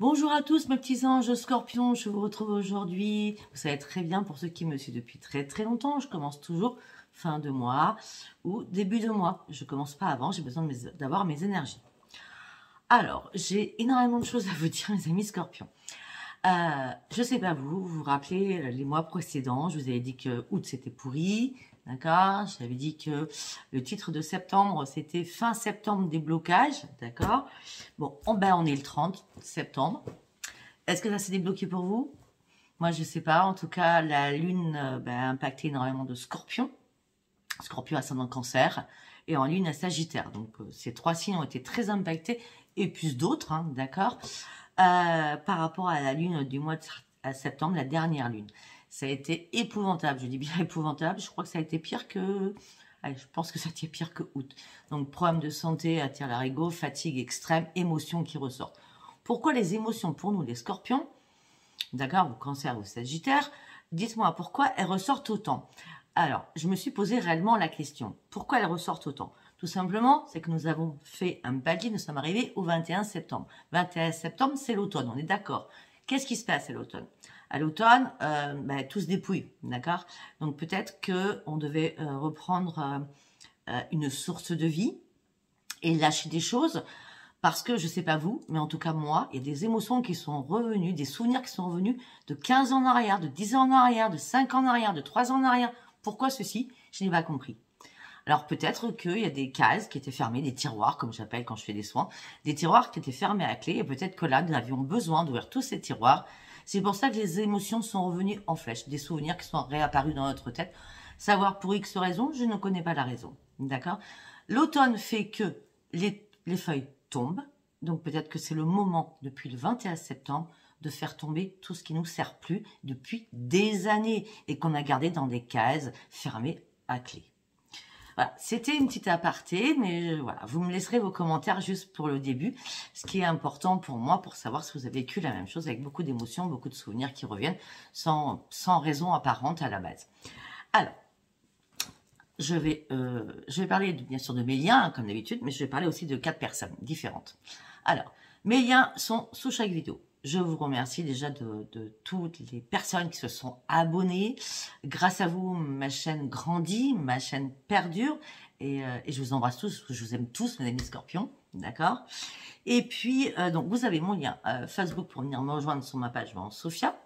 Bonjour à tous mes petits anges scorpions, je vous retrouve aujourd'hui. Vous savez très bien, pour ceux qui me suivent depuis très très longtemps, je commence toujours fin de mois ou début de mois. Je commence pas avant, j'ai besoin d'avoir mes énergies. Alors, j'ai énormément de choses à vous dire mes amis scorpions. Euh, je sais pas vous, vous vous rappelez les mois précédents, je vous avais dit que août c'était pourri, D'accord? J'avais dit que le titre de septembre, c'était fin septembre déblocage. D'accord? Bon, ben, on est le 30 septembre. Est-ce que ça s'est débloqué pour vous? Moi, je ne sais pas. En tout cas, la lune euh, ben, a impacté énormément de scorpions. Scorpion ascendant cancer. Et en lune à sagittaire. Donc, euh, ces trois signes ont été très impactés. Et plus d'autres, hein, d'accord? Euh, Par rapport à la lune du mois de septembre, la dernière lune. Ça a été épouvantable. Je dis bien épouvantable. Je crois que ça a été pire que... je pense que ça a été pire que août. Donc, problème de santé, attire l'arigot, fatigue extrême, émotions qui ressortent. Pourquoi les émotions pour nous, les scorpions, d'accord, ou cancer ou sagittaire, dites-moi pourquoi elles ressortent autant? Alors, je me suis posé réellement la question. Pourquoi elles ressortent autant? Tout simplement, c'est que nous avons fait un palier, nous sommes arrivés au 21 septembre. 21 septembre, c'est l'automne, on est d'accord. Qu'est-ce qui se passe à l'automne? À l'automne, euh, ben, tout se dépouille, d'accord? Donc peut-être qu'on devait euh, reprendre euh, une source de vie et lâcher des choses parce que, je sais pas vous, mais en tout cas moi, il y a des émotions qui sont revenues, des souvenirs qui sont revenus de 15 ans en arrière, de 10 ans en arrière, de 5 ans en arrière, de 3 ans en arrière. Pourquoi ceci? Je n'ai pas compris. Alors peut-être qu'il y a des cases qui étaient fermées, des tiroirs, comme j'appelle quand je fais des soins, des tiroirs qui étaient fermés à clé, et peut-être que là, nous avions besoin d'ouvrir tous ces tiroirs c'est pour ça que les émotions sont revenues en flèche, des souvenirs qui sont réapparus dans notre tête. Savoir pour X raison, je ne connais pas la raison. D'accord? L'automne fait que les, feuilles tombent. Donc peut-être que c'est le moment, depuis le 21 septembre, de faire tomber tout ce qui nous sert plus depuis des années et qu'on a gardé dans des cases fermées à clé. Voilà, c'était une petite aparté, mais euh, voilà, vous me laisserez vos commentaires juste pour le début, ce qui est important pour moi pour savoir si vous avez vécu la même chose avec beaucoup d'émotions, beaucoup de souvenirs qui reviennent sans, sans raison apparente à la base. Alors, je vais, euh, je vais parler bien sûr de mes liens, hein, comme d'habitude, mais je vais parler aussi de quatre personnes différentes. Alors, mes liens sont sous chaque vidéo. Je vous remercie déjà de, toutes les personnes qui se sont abonnées. Grâce à vous, ma chaîne grandit, ma chaîne perdure. Et, euh, je vous embrasse tous, je vous aime tous, mes amis scorpions. D'accord? Et puis, euh, donc, vous avez mon lien euh, Facebook pour venir me rejoindre sur ma page en Sophia.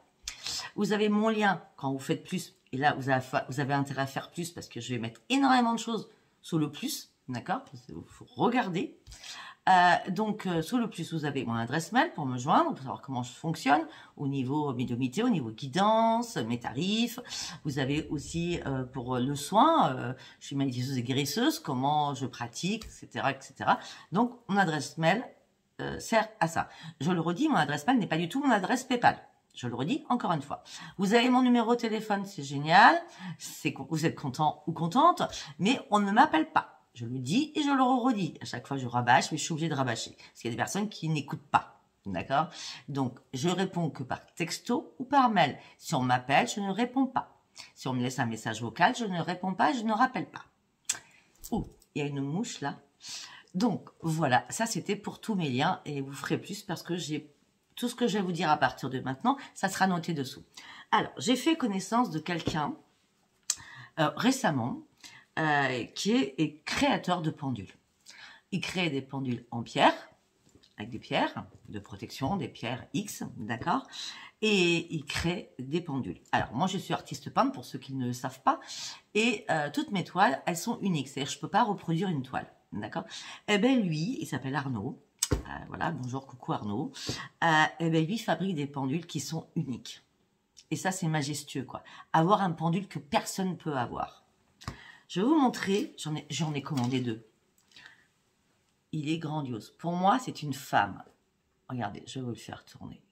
Vous avez mon lien quand vous faites plus. Et là, vous avez, vous avez intérêt à faire plus parce que je vais mettre énormément de choses sur le plus. D'accord? Il faut regarder. Euh, donc, euh, sous le plus, vous avez mon adresse mail pour me joindre, pour savoir comment je fonctionne au niveau médiumité, au niveau guidance, mes tarifs. Vous avez aussi euh, pour le soin, je suis magnétiseuse et guérisseuse, comment je pratique, etc., etc. Donc, mon adresse mail sert à ça. Je le redis, mon adresse mail n'est pas du tout mon adresse PayPal. Je le redis encore une fois. Vous avez mon numéro de téléphone, c'est génial. Vous êtes content ou contente, mais on ne m'appelle pas. Je le dis et je le redis. À chaque fois, je rabâche, mais je suis obligée de rabâcher. Parce qu'il y a des personnes qui n'écoutent pas. D'accord? Donc, je réponds que par texto ou par mail. Si on m'appelle, je ne réponds pas. Si on me laisse un message vocal, je ne réponds pas, je ne rappelle pas. Oh, il y a une mouche là. Donc, voilà, ça c'était pour tous mes liens et vous ferez plus parce que j'ai tout ce que je vais vous dire à partir de maintenant, ça sera noté dessous. Alors, j'ai fait connaissance de quelqu'un euh, récemment euh, qui est, créateur de pendules. Il crée des pendules en pierre, avec des pierres de protection, des pierres X, d'accord? Et il crée des pendules. Alors, moi, je suis artiste peintre, pour ceux qui ne le savent pas, et euh, toutes mes toiles, elles sont uniques. C'est-à-dire, je ne peux pas reproduire une toile, d'accord? Eh bien, lui, il s'appelle Arnaud, euh, voilà, bonjour, coucou Arnaud. eh bien, lui fabrique des pendules qui sont uniques. Et ça, c'est majestueux, quoi. Avoir un pendule que personne ne peut avoir. Je vais vous montrer, j'en ai, commandé deux. Il est grandiose. Pour moi, c'est une femme. Regardez, je vais vous le faire tourner.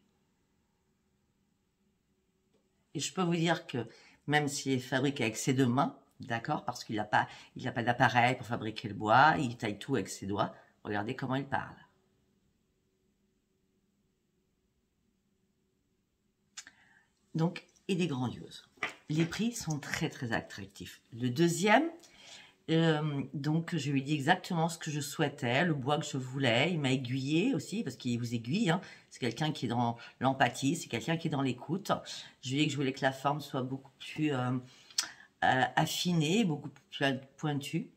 Et je peux vous dire que même s'il est fabriqué avec ses deux mains, d'accord, parce qu'il n'a pas, pas d'appareil pour fabriquer le bois, il taille tout avec ses doigts. Regardez comment il parle. Donc, il est grandiose les prix sont très très attractifs. Le deuxième Euh, donc, je lui ai dit exactement ce que je souhaitais, le bois que je voulais. Il m'a aiguillé aussi, parce qu'il vous aiguille. Hein. C'est quelqu'un qui est dans l'empathie, c'est quelqu'un qui est dans l'écoute. Je lui ai dit que je voulais que la forme soit beaucoup plus euh, euh, affinée, beaucoup plus pointue.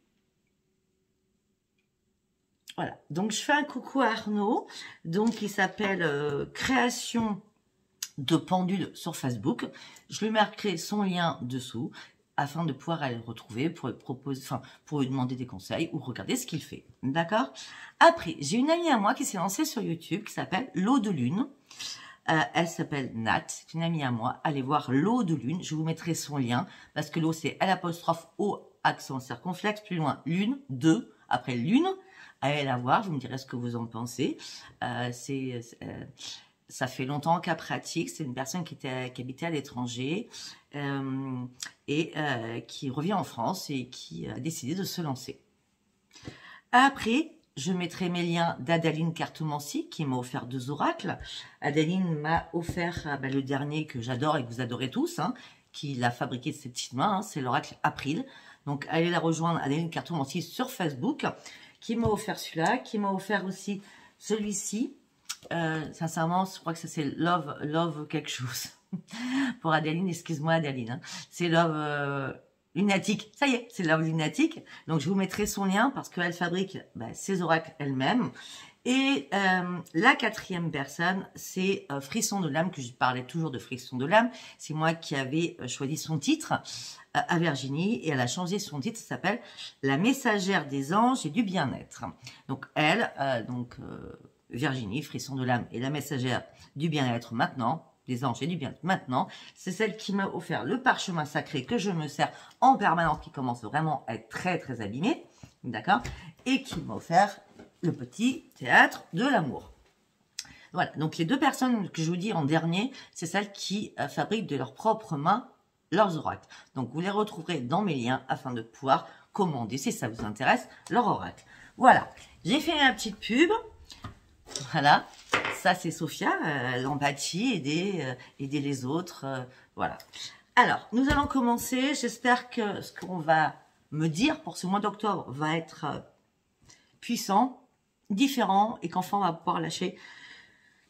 Voilà, donc je fais un coucou à Arnaud, donc il s'appelle Création de pendule sur Facebook. Je lui marquerai son lien dessous afin de pouvoir aller le retrouver pour lui demander des conseils ou regarder ce qu'il fait. D'accord? Après, j'ai une amie à moi qui s'est lancée sur YouTube qui s'appelle L'eau de lune. Euh, elle s'appelle Nat, c'est une amie à moi. Allez voir l'eau de lune, je vous mettrai son lien parce que l'eau c'est L apostrophe O accent circonflexe, plus loin lune, 2, après lune. Allez la voir, vous me direz ce que vous en pensez. Euh, c'est euh, ça fait longtemps qu'elle pratique. C'est une personne qui, qui habitait à l'étranger euh, et euh, qui revient en France et qui a décidé de se lancer. Après, je mettrai mes liens d'Adaline Cartomancy qui m'a offert deux oracles. Adaline m'a offert ah ben, le dernier que j'adore et que vous adorez tous, hein, qu'il a fabriqué de ses petites mains. Hein, c'est l'oracle April. Donc allez la rejoindre, Adaline Cartomancy sur Facebook, qui m'a offert celui-là, qui m'a offert aussi celui-ci euh, sincèrement, je crois que ça c'est Love, Love quelque chose. Pour Adeline, excuse-moi Adeline. Hein. C'est Love euh, Lunatique. Ça y est, c'est Love Lunatique. Donc je vous mettrai son lien parce qu'elle fabrique bah, ses oracles elle-même. Et euh, la quatrième personne, c'est Frisson de l'âme, que je parlais toujours de Frisson de l'âme. C'est moi qui avais choisi son titre à Virginie et elle a changé son titre. Ça s'appelle La messagère des anges et du bien-être. Donc elle, donc Virginie, frisson de l'âme et la messagère du bien-être maintenant, des anges et du bien-être maintenant, c'est celle qui m'a offert le parchemin sacré que je me sers en permanence, qui commence vraiment à être très très abîmé, d'accord, et qui m'a offert le petit théâtre de l'amour. Voilà, donc les deux personnes que je vous dis en dernier, c'est celles qui euh, fabriquent de leurs propres mains leurs oracles. Donc vous les retrouverez dans mes liens afin de pouvoir commander, si ça vous intéresse, leur oracle. Voilà, j'ai fait ma petite pub. Voilà, ça c'est Sophia, euh, l'empathie, aider, euh, aider les autres, euh, voilà. Alors, nous allons commencer, j'espère que ce qu'on va me dire pour ce mois d'octobre va être puissant, différent, et qu'enfin on va pouvoir lâcher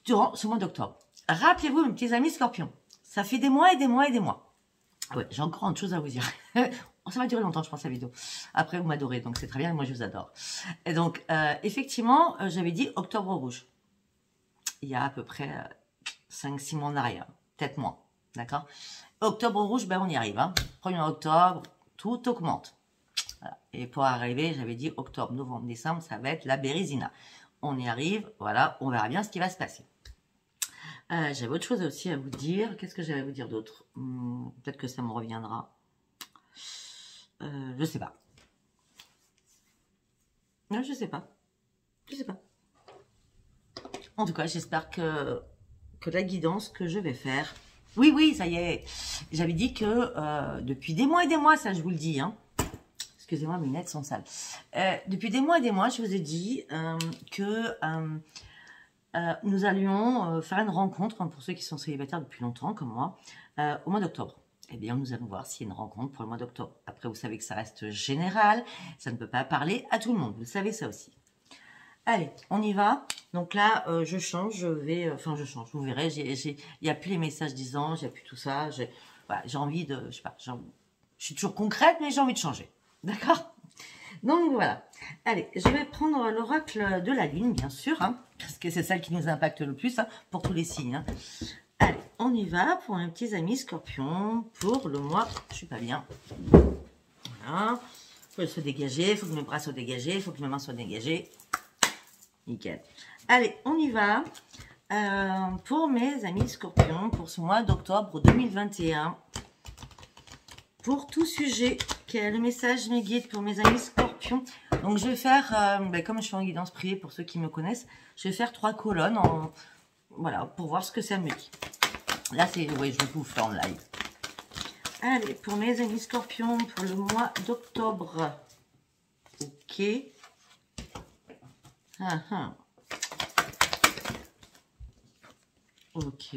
durant ce mois d'octobre. Rappelez-vous, mes petits amis scorpions, ça fait des mois et des mois et des mois. Ouais, j'ai encore autre chose à vous dire. ça va durer longtemps, je pense, la vidéo. Après, vous m'adorez, donc c'est très bien, moi je vous adore. Et donc, euh, effectivement, euh, j'avais dit Octobre Rouge. Il y a à peu près 5-6 euh, mois en arrière, peut-être moins, d'accord? Octobre Rouge, ben on y arrive. Hein. 1er octobre, tout augmente. Et pour arriver, j'avais dit octobre, novembre, décembre, ça va être la Bérésina. On y arrive, voilà, on verra bien ce qui va se passer. j'avais autre chose aussi à vous dire. Qu'est-ce que j'allais vous dire d'autre? Hmm, Peut-être que ça me reviendra. Euh, je sais pas. Non, je sais pas. Je sais pas. En tout cas, j'espère que, que la guidance que je vais faire... Oui, oui, ça y est. J'avais dit que euh, depuis des mois et des mois, ça je vous le dis, hein. Excusez-moi, mes lunettes sont sales. Euh, depuis des mois et des mois, je vous ai dit que nous allions faire une rencontre, hein, pour ceux qui sont célibataires depuis longtemps, comme moi, au mois d'octobre eh bien, nous allons voir s'il y a une rencontre pour le mois d'octobre. Après, vous savez que ça reste général, ça ne peut pas parler à tout le monde, vous savez ça aussi. Allez, on y va. Donc là, euh, je change, je vais, euh, enfin je change, vous verrez, il n'y a plus les messages disant, il n'y a plus tout ça, j'ai envie de, je sais pas, je suis toujours concrète, mais j'ai envie de changer. D'accord? Donc voilà. Allez, je vais prendre l'oracle de la lune, bien sûr, hein, parce que c'est celle qui nous impacte le plus, hein, pour tous les signes. Hein. Allez, on y va pour un petit ami scorpion pour le mois. Je suis pas bien. Voilà. Il faut se dégager, il faut que mes bras soient dégagés, il faut que mes mains soient dégagées. Nickel. Allez, on y va. Euh, pour mes amis scorpions, pour ce mois d'octobre 2021. Pour tout sujet, quel message me guide pour mes amis scorpions? Donc, je vais faire, euh, ben, comme je suis en guidance privée pour ceux qui me connaissent, je vais faire trois colonnes en, voilà, pour voir ce que ça me dit. Là, c'est, oui, je vous fais en live. Allez, pour mes amis scorpions, pour le mois d'octobre. Ok. Ah, ah. Ok.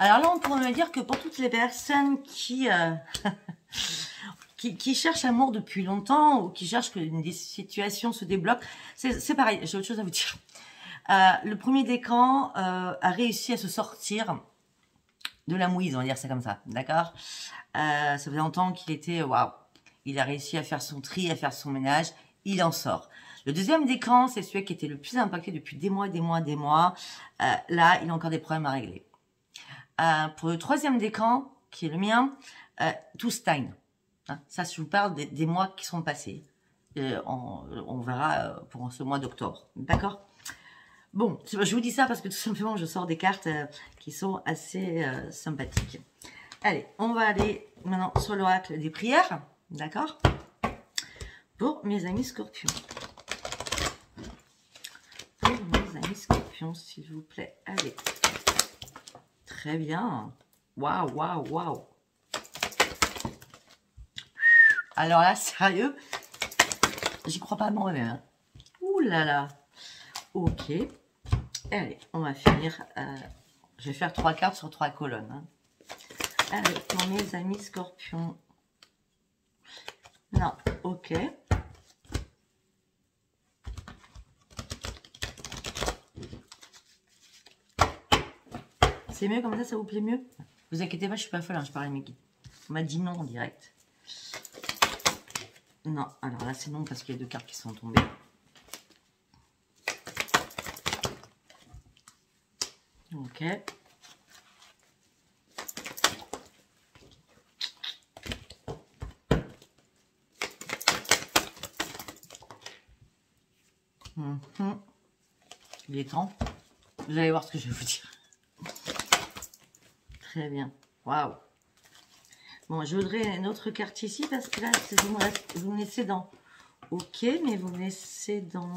Alors là, on pourrait me dire que pour toutes les personnes qui, euh, qui, qui cherchent amour depuis longtemps ou qui cherchent que des situations se débloquent, c'est pareil, j'ai autre chose à vous dire. Euh, le premier décan euh, a réussi à se sortir de la mouise, on va dire ça comme ça, d'accord? Euh, Ça faisait longtemps qu'il était, waouh, il a réussi à faire son tri, à faire son ménage, il en sort. Le deuxième décan, c'est celui qui était le plus impacté depuis des mois, des mois, des mois. Là, il a encore des problèmes à régler. Pour le troisième décan, qui est le mien, euh, tout stagne. Hein, ça, je vous parle des, mois qui sont passés. On, verra pour ce mois d'octobre. D'accord? Bon, je vous dis ça parce que tout simplement, je sors des cartes qui sont assez sympathiques. Allez, on va aller maintenant sur l'oracle des prières. D'accord? Pour mes amis scorpions scorpion, s'il vous plaît. Allez. Très bien. Waouh, waouh, waouh. Alors là, sérieux, j'y crois pas moi-même. Hein. Ouh là là. Ok. Allez, on va finir. Euh, je vais faire trois cartes sur trois colonnes. Hein. Allez, pour mes amis scorpions. Non, ok. C'est mieux comme ça, ça vous plaît mieux? Vous inquiétez pas, je suis pas folle, hein, je parle à mes guides. On m'a dit non en direct. Non, alors là c'est non parce qu'il y a deux cartes qui sont tombées. Mhm. Il est temps. Vous allez voir ce que je vais vous dire. Très bien. Waouh. Bon, je voudrais une autre carte ici parce que là, vous me, laissez dans... Ok, mais vous me laissez dans...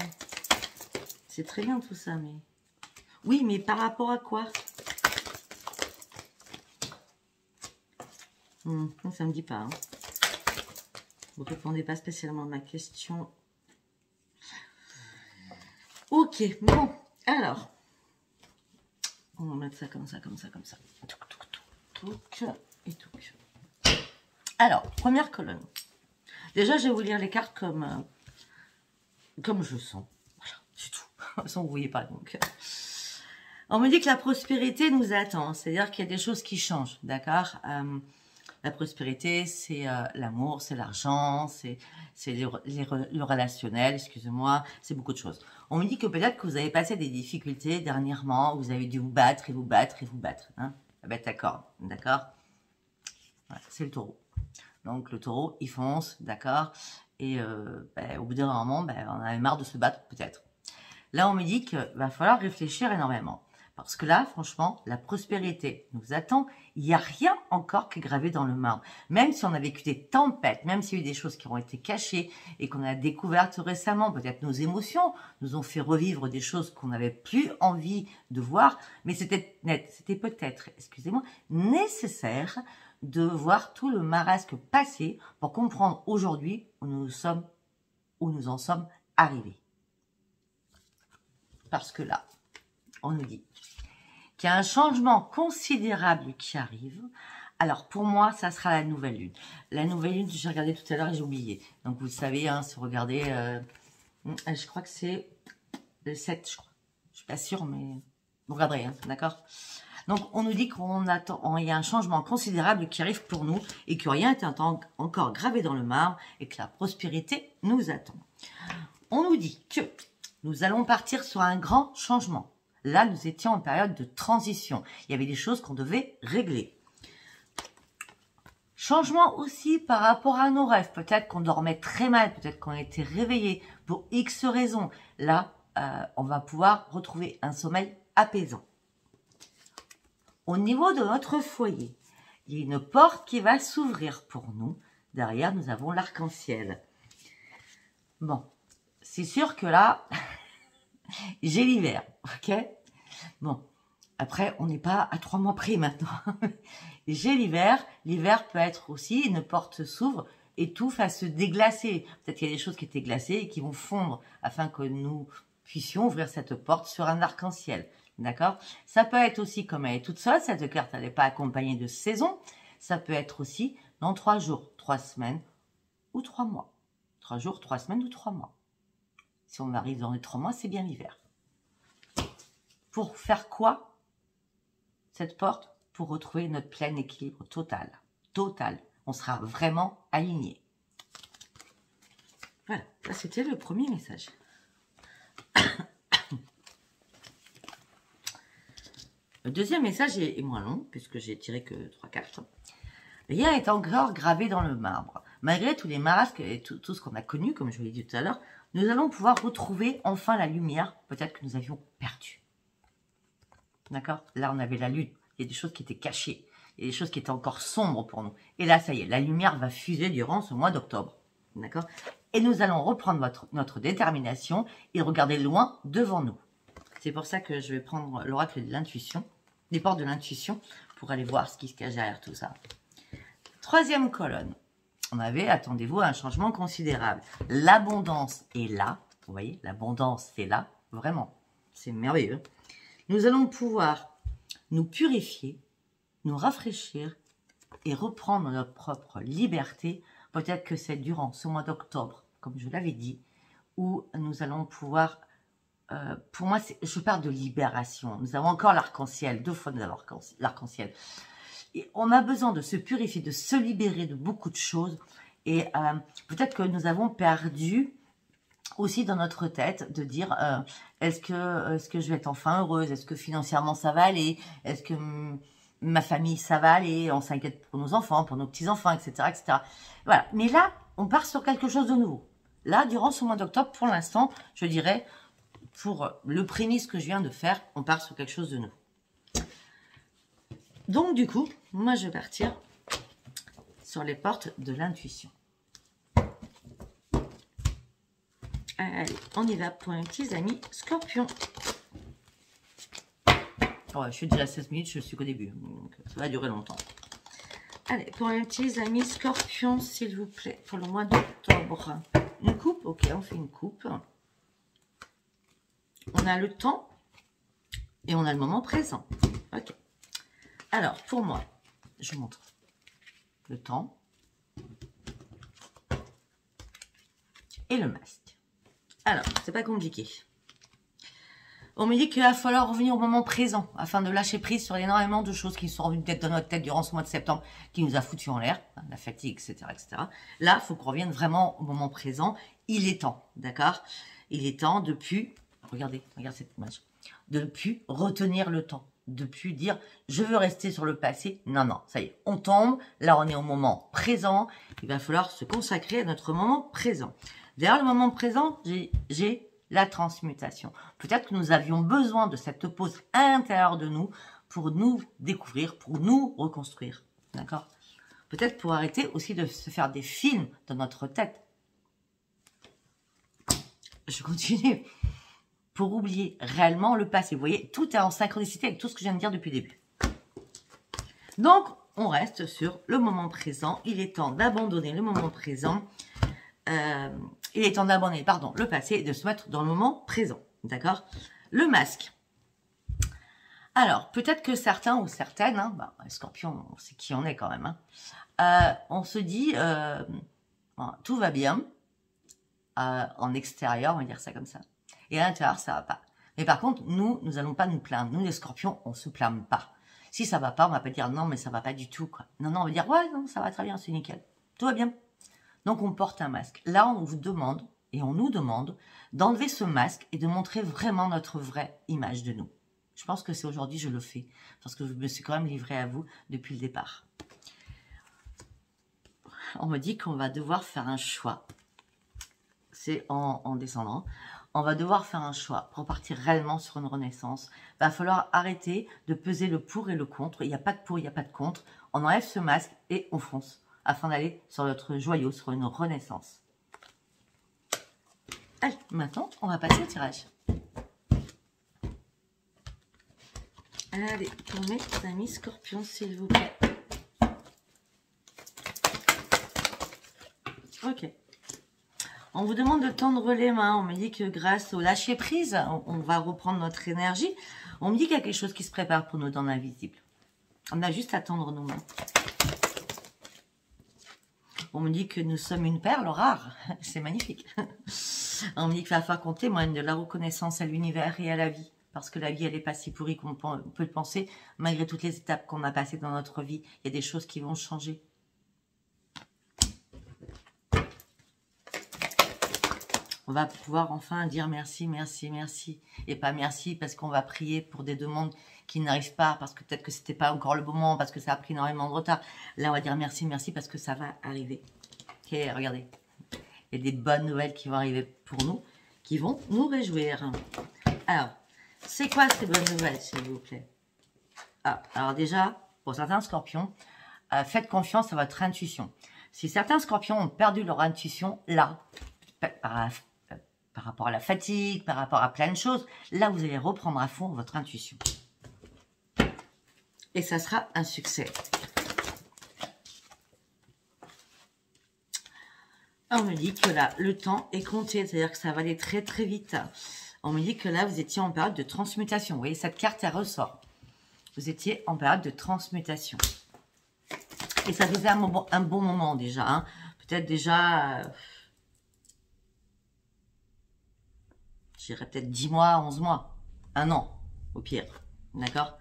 C'est très bien tout ça, mais... Oui, mais par rapport à quoi? Hmm, Ça ne me dit pas. Hein. Vous ne répondez pas spécialement à ma question. Ok, bon. Alors, on va mettre ça comme ça, comme ça, comme ça et tout. Alors, première colonne. Déjà, je vais vous lire les cartes comme, euh, comme je sens. Voilà, c'est tout. Vous ne voyez pas, donc. On me dit que la prospérité nous attend. C'est-à-dire qu'il y a des choses qui changent, d'accord? Euh, La prospérité, c'est euh, l'amour, c'est l'argent, c'est le relationnel, excusez-moi, c'est beaucoup de choses. On me dit que peut-être que vous avez passé des difficultés dernièrement, vous avez dû vous battre et vous battre et vous battre. Hein? Ben, d'accord, d'accord? C'est le taureau. Donc le taureau, il fonce, d'accord? Et euh, ben, au bout d'un moment, ben, on avait marre de se battre, peut-être. Là, on me dit qu'il va falloir réfléchir énormément. Parce que là, franchement, la prospérité nous attend. Il n'y a rien encore qui est gravé dans le marbre. Même si on a vécu des tempêtes, même s'il y a eu des choses qui ont été cachées et qu'on a découvertes récemment, peut-être nos émotions nous ont fait revivre des choses qu'on n'avait plus envie de voir, mais c'était peut-être, excusez-moi, nécessaire de voir tout le marasque passer pour comprendre aujourd'hui où nous sommes, où nous en sommes arrivés. Parce que là, on nous dit qu'il y a un changement considérable qui arrive. Alors pour moi, ça sera la nouvelle lune. La nouvelle lune, j'ai regardé tout à l'heure et j'ai oublié. Donc vous savez, hein, si vous regardez, euh, je crois que c'est le 7, je crois. Je suis pas sûre, mais vous regarderez, hein, d'accord? Donc, on nous dit qu'on attend, y a un changement considérable qui arrive pour nous et que rien n'est encore gravé dans le marbre et que la prospérité nous attend. On nous dit que nous allons partir sur un grand changement. Là, nous étions en période de transition. Il y avait des choses qu'on devait régler. Changement aussi par rapport à nos rêves. Peut-être qu'on dormait très mal, peut-être qu'on était réveillé pour X raisons. Là, euh, on va pouvoir retrouver un sommeil apaisant. Au niveau de notre foyer, il y a une porte qui va s'ouvrir pour nous. Derrière, nous avons l'arc-en-ciel. Bon, c'est sûr que là, j'ai l'hiver, ok? Bon, après, on n'est pas à trois mois près maintenant. j'ai l'hiver. L'hiver peut être aussi, une porte s'ouvre et tout va se déglacer. Peut-être qu'il y a des choses qui étaient glacées et qui vont fondre afin que nous puissions ouvrir cette porte sur un arc-en-ciel. D'accord? Ça peut être aussi, comme elle est toute seule, cette carte, elle n'est pas accompagnée de saison. Ça peut être aussi dans trois jours, trois semaines, ou trois mois. Trois jours, trois semaines ou trois mois. Si on arrive dans les trois mois, c'est bien l'hiver. Pour faire quoi Cette porte? Pour retrouver notre plein équilibre total. Total. On sera vraiment aligné. Voilà, ça c'était le premier message. Le deuxième message est, moins long, puisque j'ai tiré que trois cartes. Le lien est encore gravé dans le marbre. Malgré tous les masques et tout, ce qu'on a connu, comme je vous l'ai dit tout à l'heure, nous allons pouvoir retrouver enfin la lumière, peut-être que nous avions perdu. D'accord? Là, on avait la lune. Il y a des choses qui étaient cachées. Il y a des choses qui étaient encore sombres pour nous. Et là, ça y est, la lumière va fuser durant ce mois d'octobre. D'accord? Et nous allons reprendre notre, notre détermination et regarder loin devant nous. C'est pour ça que je vais prendre l'oracle de l'intuition, les portes de l'intuition, pour aller voir ce qui se cache derrière tout ça. Troisième colonne. On avait, attendez-vous, un changement considérable. L'abondance est là. Vous voyez, l'abondance est là. Vraiment. C'est merveilleux. Nous allons pouvoir nous purifier, nous rafraîchir et reprendre notre propre liberté Peut-être que c'est durant ce mois d'octobre, comme je l'avais dit, où nous allons pouvoir... Euh, pour moi, je parle de libération. Nous avons encore l'arc-en-ciel, deux fois nous avons l'arc-en-ciel. On a besoin de se purifier, de se libérer de beaucoup de choses. Et euh, peut-être que nous avons perdu aussi dans notre tête de dire euh, est-ce que est-ce que je vais être enfin heureuse? Est-ce que financièrement ça va aller? Est-ce que ma famille, ça va aller, on s'inquiète pour nos enfants, pour nos petits-enfants, etc., etc. Voilà. Mais là, on part sur quelque chose de nouveau. Là, durant ce mois d'octobre, pour l'instant, je dirais, pour le prémisse que je viens de faire, on part sur quelque chose de nouveau. Donc, du coup, moi, je vais partir sur les portes de l'intuition. Allez, on y va pour un petit ami scorpion je suis déjà à 16 minutes, je suis qu'au début. Donc, ça va durer longtemps. Allez, pour les petits amis scorpions, s'il vous plaît, pour le mois d'octobre. Une coupe Ok, on fait une coupe. On a le temps et on a le moment présent. Ok. Alors, pour moi, je montre le temps et le masque. Alors, c'est pas compliqué. On me dit qu'il va falloir revenir au moment présent afin de lâcher prise sur énormément de choses qui sont revenues peut-être dans notre tête durant ce mois de septembre, qui nous a foutu en l'air, hein, la fatigue, etc., etc. Là, il faut qu'on revienne vraiment au moment présent. Il est temps, d'accord? Il est temps de plus, regardez, regardez cette image, de plus retenir le temps, de plus dire je veux rester sur le passé. Non, non, ça y est, on tombe. Là, on est au moment présent. Il va falloir se consacrer à notre moment présent. Derrière le moment présent, j'ai la transmutation. Peut-être que nous avions besoin de cette pause à l'intérieur de nous pour nous découvrir, pour nous reconstruire. D'accord? Peut-être pour arrêter aussi de se faire des films dans notre tête. Je continue. Pour oublier réellement le passé. Vous voyez, tout est en synchronicité avec tout ce que je viens de dire depuis le début. Donc, on reste sur le moment présent. Il est temps d'abandonner le moment présent. Euh, il est temps d'abandonner, pardon, le passé et de se mettre dans le moment présent. D'accord? Le masque. Alors, peut-être que certains ou certaines, hein, bah, scorpion, on sait qui on est quand même, hein, euh, on se dit, euh, tout va bien, en extérieur, on va dire ça comme ça. Et à l'intérieur, ça va pas. Mais par contre, nous, nous allons pas nous plaindre. Nous, les scorpions, on se plaint pas. Si ça va pas, on va pas dire non, mais ça va pas du tout. Non, non, on va dire ouais, non, ça va très bien, c'est nickel. Tout va bien. Donc on porte un masque. Là, on vous demande, et on nous demande, d'enlever ce masque et de montrer vraiment notre vraie image de nous. Je pense que c'est aujourd'hui je le fais, parce que je me suis quand même livrée à vous depuis le départ. On me dit qu'on va devoir faire un choix. C'est en, descendant. On va devoir faire un choix pour partir réellement sur une renaissance. Il va falloir arrêter de peser le pour et le contre. Il n'y a pas de pour, il n'y a pas de contre. On enlève ce masque et on fonce afin d'aller sur notre joyau, sur une renaissance. Allez, maintenant, on va passer au tirage. Allez, pour mes amis scorpions, s'il vous plaît. Ok. On vous demande de tendre les mains. On me dit que grâce au lâcher prise, on, va reprendre notre énergie. On me dit qu'il y a quelque chose qui se prépare pour nous dans l'invisible. On a juste à tendre nos mains. On me dit que nous sommes une perle rare. C'est magnifique. On me dit qu'il va falloir qu'on témoigne de la reconnaissance à l'univers et à la vie. Parce que la vie, elle est pas si pourrie qu'on peut le penser. Malgré toutes les étapes qu'on a passées dans notre vie, il y a des choses qui vont changer. On va pouvoir enfin dire merci, merci, merci. Et pas merci parce qu'on va prier pour des demandes qui n'arrivent pas, parce que peut-être que c'était pas encore le moment, parce que ça a pris énormément de retard. Là, on va dire merci, merci parce que ça va arriver. Ok, regardez. Il y a des bonnes nouvelles qui vont arriver pour nous, qui vont nous réjouir. Alors, c'est quoi ces bonnes nouvelles, s'il vous plaît? Ah, Alors déjà, pour certains scorpions, euh, faites confiance à votre intuition. Si certains scorpions ont perdu leur intuition, là, par, par rapport à la fatigue, par rapport à plein de choses. Là, vous allez reprendre à fond votre intuition. Et ça sera un succès. On me dit que là, le temps est compté, c'est-à-dire que ça va aller très très vite. On me dit que là, vous étiez en période de transmutation. Vous voyez, cette carte, elle ressort. Vous étiez en période de transmutation. Et ça faisait un, un bon moment déjà. Hein. Peut-être déjà... Euh, j'irais peut-être 10 mois, 11 mois, un an, au pire. D'accord?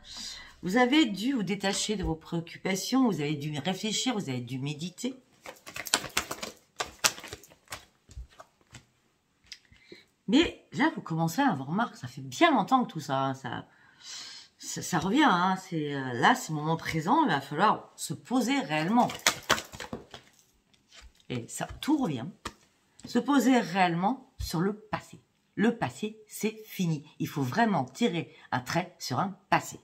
Vous avez dû vous détacher de vos préoccupations, vous avez dû réfléchir, vous avez dû méditer. Mais là, vous commencez à avoir remarque, ça fait bien longtemps que tout ça, hein, ça, revient. Hein, euh, Là, c'est le moment présent, il va falloir se poser réellement. Et ça, tout revient. Se poser réellement sur le passé. Le passé, c'est fini. Il faut vraiment tirer un trait sur un passé.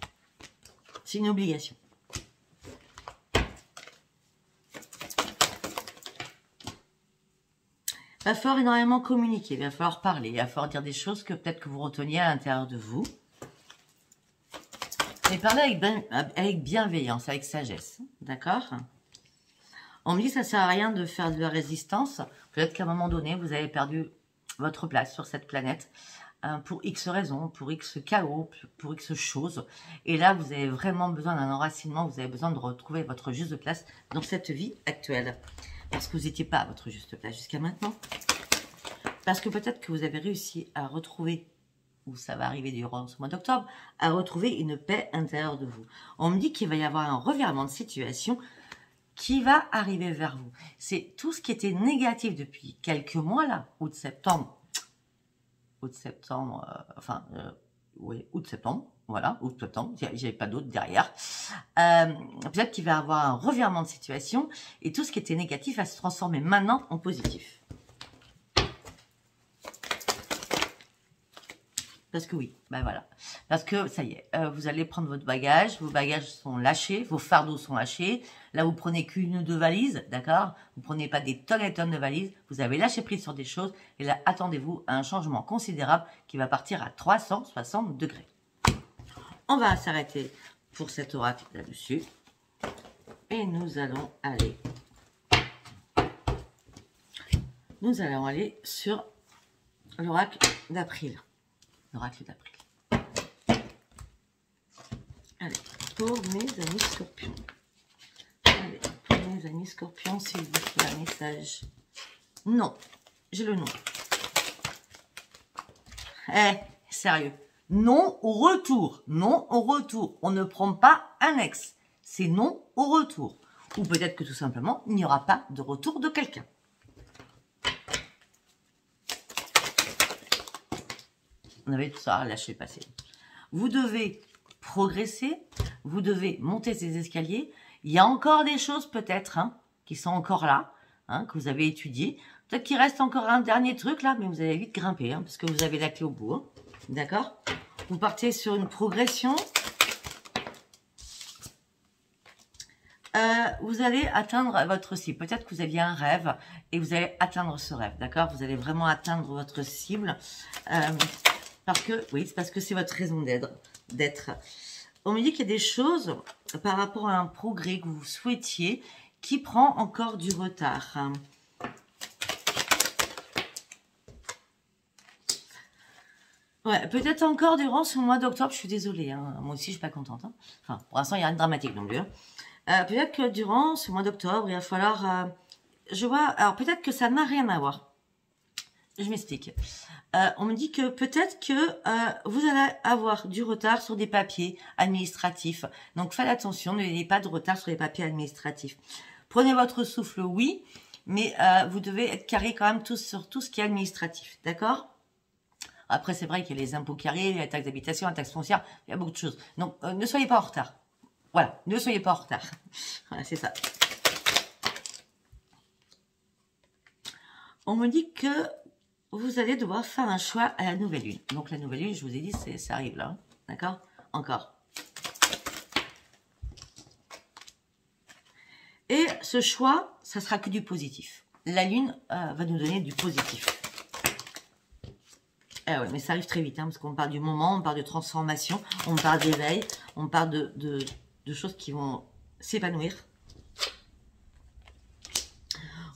C'est une obligation. Il va falloir énormément communiquer, il va falloir parler, il va falloir dire des choses que peut-être que vous reteniez à l'intérieur de vous. Et parler avec, bienveillance, avec sagesse, d'accord? On me dit que ça ne sert à rien de faire de la résistance. Peut-être qu'à un moment donné, vous avez perdu votre place sur cette planète euh, pour X raisons, pour X chaos, pour X choses. Et là, vous avez vraiment besoin d'un enracinement, vous avez besoin de retrouver votre juste place dans cette vie actuelle. Parce que vous n'étiez pas à votre juste place jusqu'à maintenant. Parce que peut-être que vous avez réussi à retrouver, ou ça va arriver durant ce mois d'octobre, à retrouver une paix intérieure de vous. On me dit qu'il va y avoir un revirement de situation qui va arriver vers vous. C'est tout ce qui était négatif depuis quelques mois là, août-septembre, août-septembre, euh, enfin, euh, oui, août-septembre, voilà, août-septembre, j'avais pas d'autre derrière. Euh, Peut-être qu'il va avoir un revirement de situation et tout ce qui était négatif va se transformer maintenant en positif. Parce que oui, ben voilà. Parce que ça y est, euh, vous allez prendre votre bagage, vos bagages sont lâchés, vos fardeaux sont lâchés. Là, vous prenez qu'une ou deux valises, d'accord? Vous prenez pas des tonnes et tonnes de valises. Vous avez lâché prise sur des choses. Et là, attendez-vous à un changement considérable qui va partir à 360 degrés. On va s'arrêter pour cet oracle là-dessus. Et nous allons aller... Nous allons aller sur l'oracle d'avril l'oracle d'après. Allez, pour mes amis scorpions. Allez, pour mes amis scorpions, s'il vous plaît, un message. Non, j'ai le nom. Eh, sérieux. Non au retour. Non au retour. On ne prend pas un ex. C'est non au retour. Ou peut-être que tout simplement, il n'y aura pas de retour de quelqu'un. On avait tout ça à lâcher passer. Vous devez progresser, vous devez monter ces escaliers. Il y a encore des choses peut-être hein, qui sont encore là, hein, que vous avez étudiées. Peut-être qu'il reste encore un dernier truc là, mais vous allez vite grimper, hein, parce que vous avez la clé au bout. D'accord? Vous partez sur une progression. Euh, vous allez atteindre votre cible. Peut-être que vous aviez un rêve et vous allez atteindre ce rêve, d'accord? Vous allez vraiment atteindre votre cible. Euh, parce que, oui, c'est parce que c'est votre raison d'être. On me dit qu'il y a des choses par rapport à un progrès que vous souhaitiez qui prend encore du retard. Ouais, peut-être encore durant ce mois d'octobre, je suis désolée, hein. moi aussi je suis pas contente. Hein. Enfin, pour l'instant, il n'y a rien de dramatique non plus. Hein. Euh, peut-être que durant ce mois d'octobre, il va falloir euh, je vois, alors peut-être que ça n'a rien à voir. Je m'explique. Euh, on me dit que peut-être que euh, vous allez avoir du retard sur des papiers administratifs. Donc faites attention, n'ayez pas de retard sur les papiers administratifs. Prenez votre souffle, oui, mais euh, vous devez être carré quand même sur tout ce qui est administratif, d'accord? Après, c'est vrai qu'il y a les impôts qui arrivent, la d'habitation, la taxe foncière, il y a beaucoup de choses. Donc, ne soyez pas en retard. Voilà, ne soyez pas en retard. Voilà, c'est ça. On me dit que vous allez devoir faire un choix à la nouvelle lune. Donc la nouvelle lune, je vous ai dit, ça arrive là. Hein. D'accord? Encore. Et ce choix, ça sera que du positif. La lune euh, va nous donner du positif. Eh ouais, mais ça arrive très vite, hein, parce qu'on parle du moment, on parle de transformation, on parle d'éveil, on de, de, choses qui vont s'épanouir.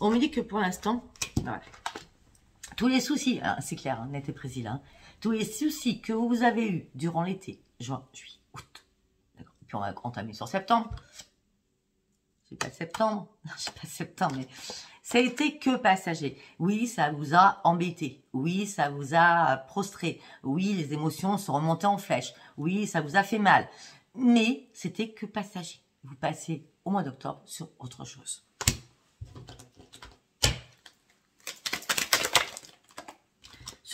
On me dit que pour l'instant, tous les soucis, hein, c'est clair, on était précis là, tous les soucis que vous avez eus durant l'été, juin, juillet, août, d'accord, puis on va entamer sur septembre, c'est pas septembre, non, c'est pas septembre, mais ça a été que passager. Oui, ça vous a embêté. Oui, ça vous a prostré. Oui, les émotions sont remontées en flèche. Oui, ça vous a fait mal. Mais c'était que passager. Vous passez au mois d'octobre sur autre chose.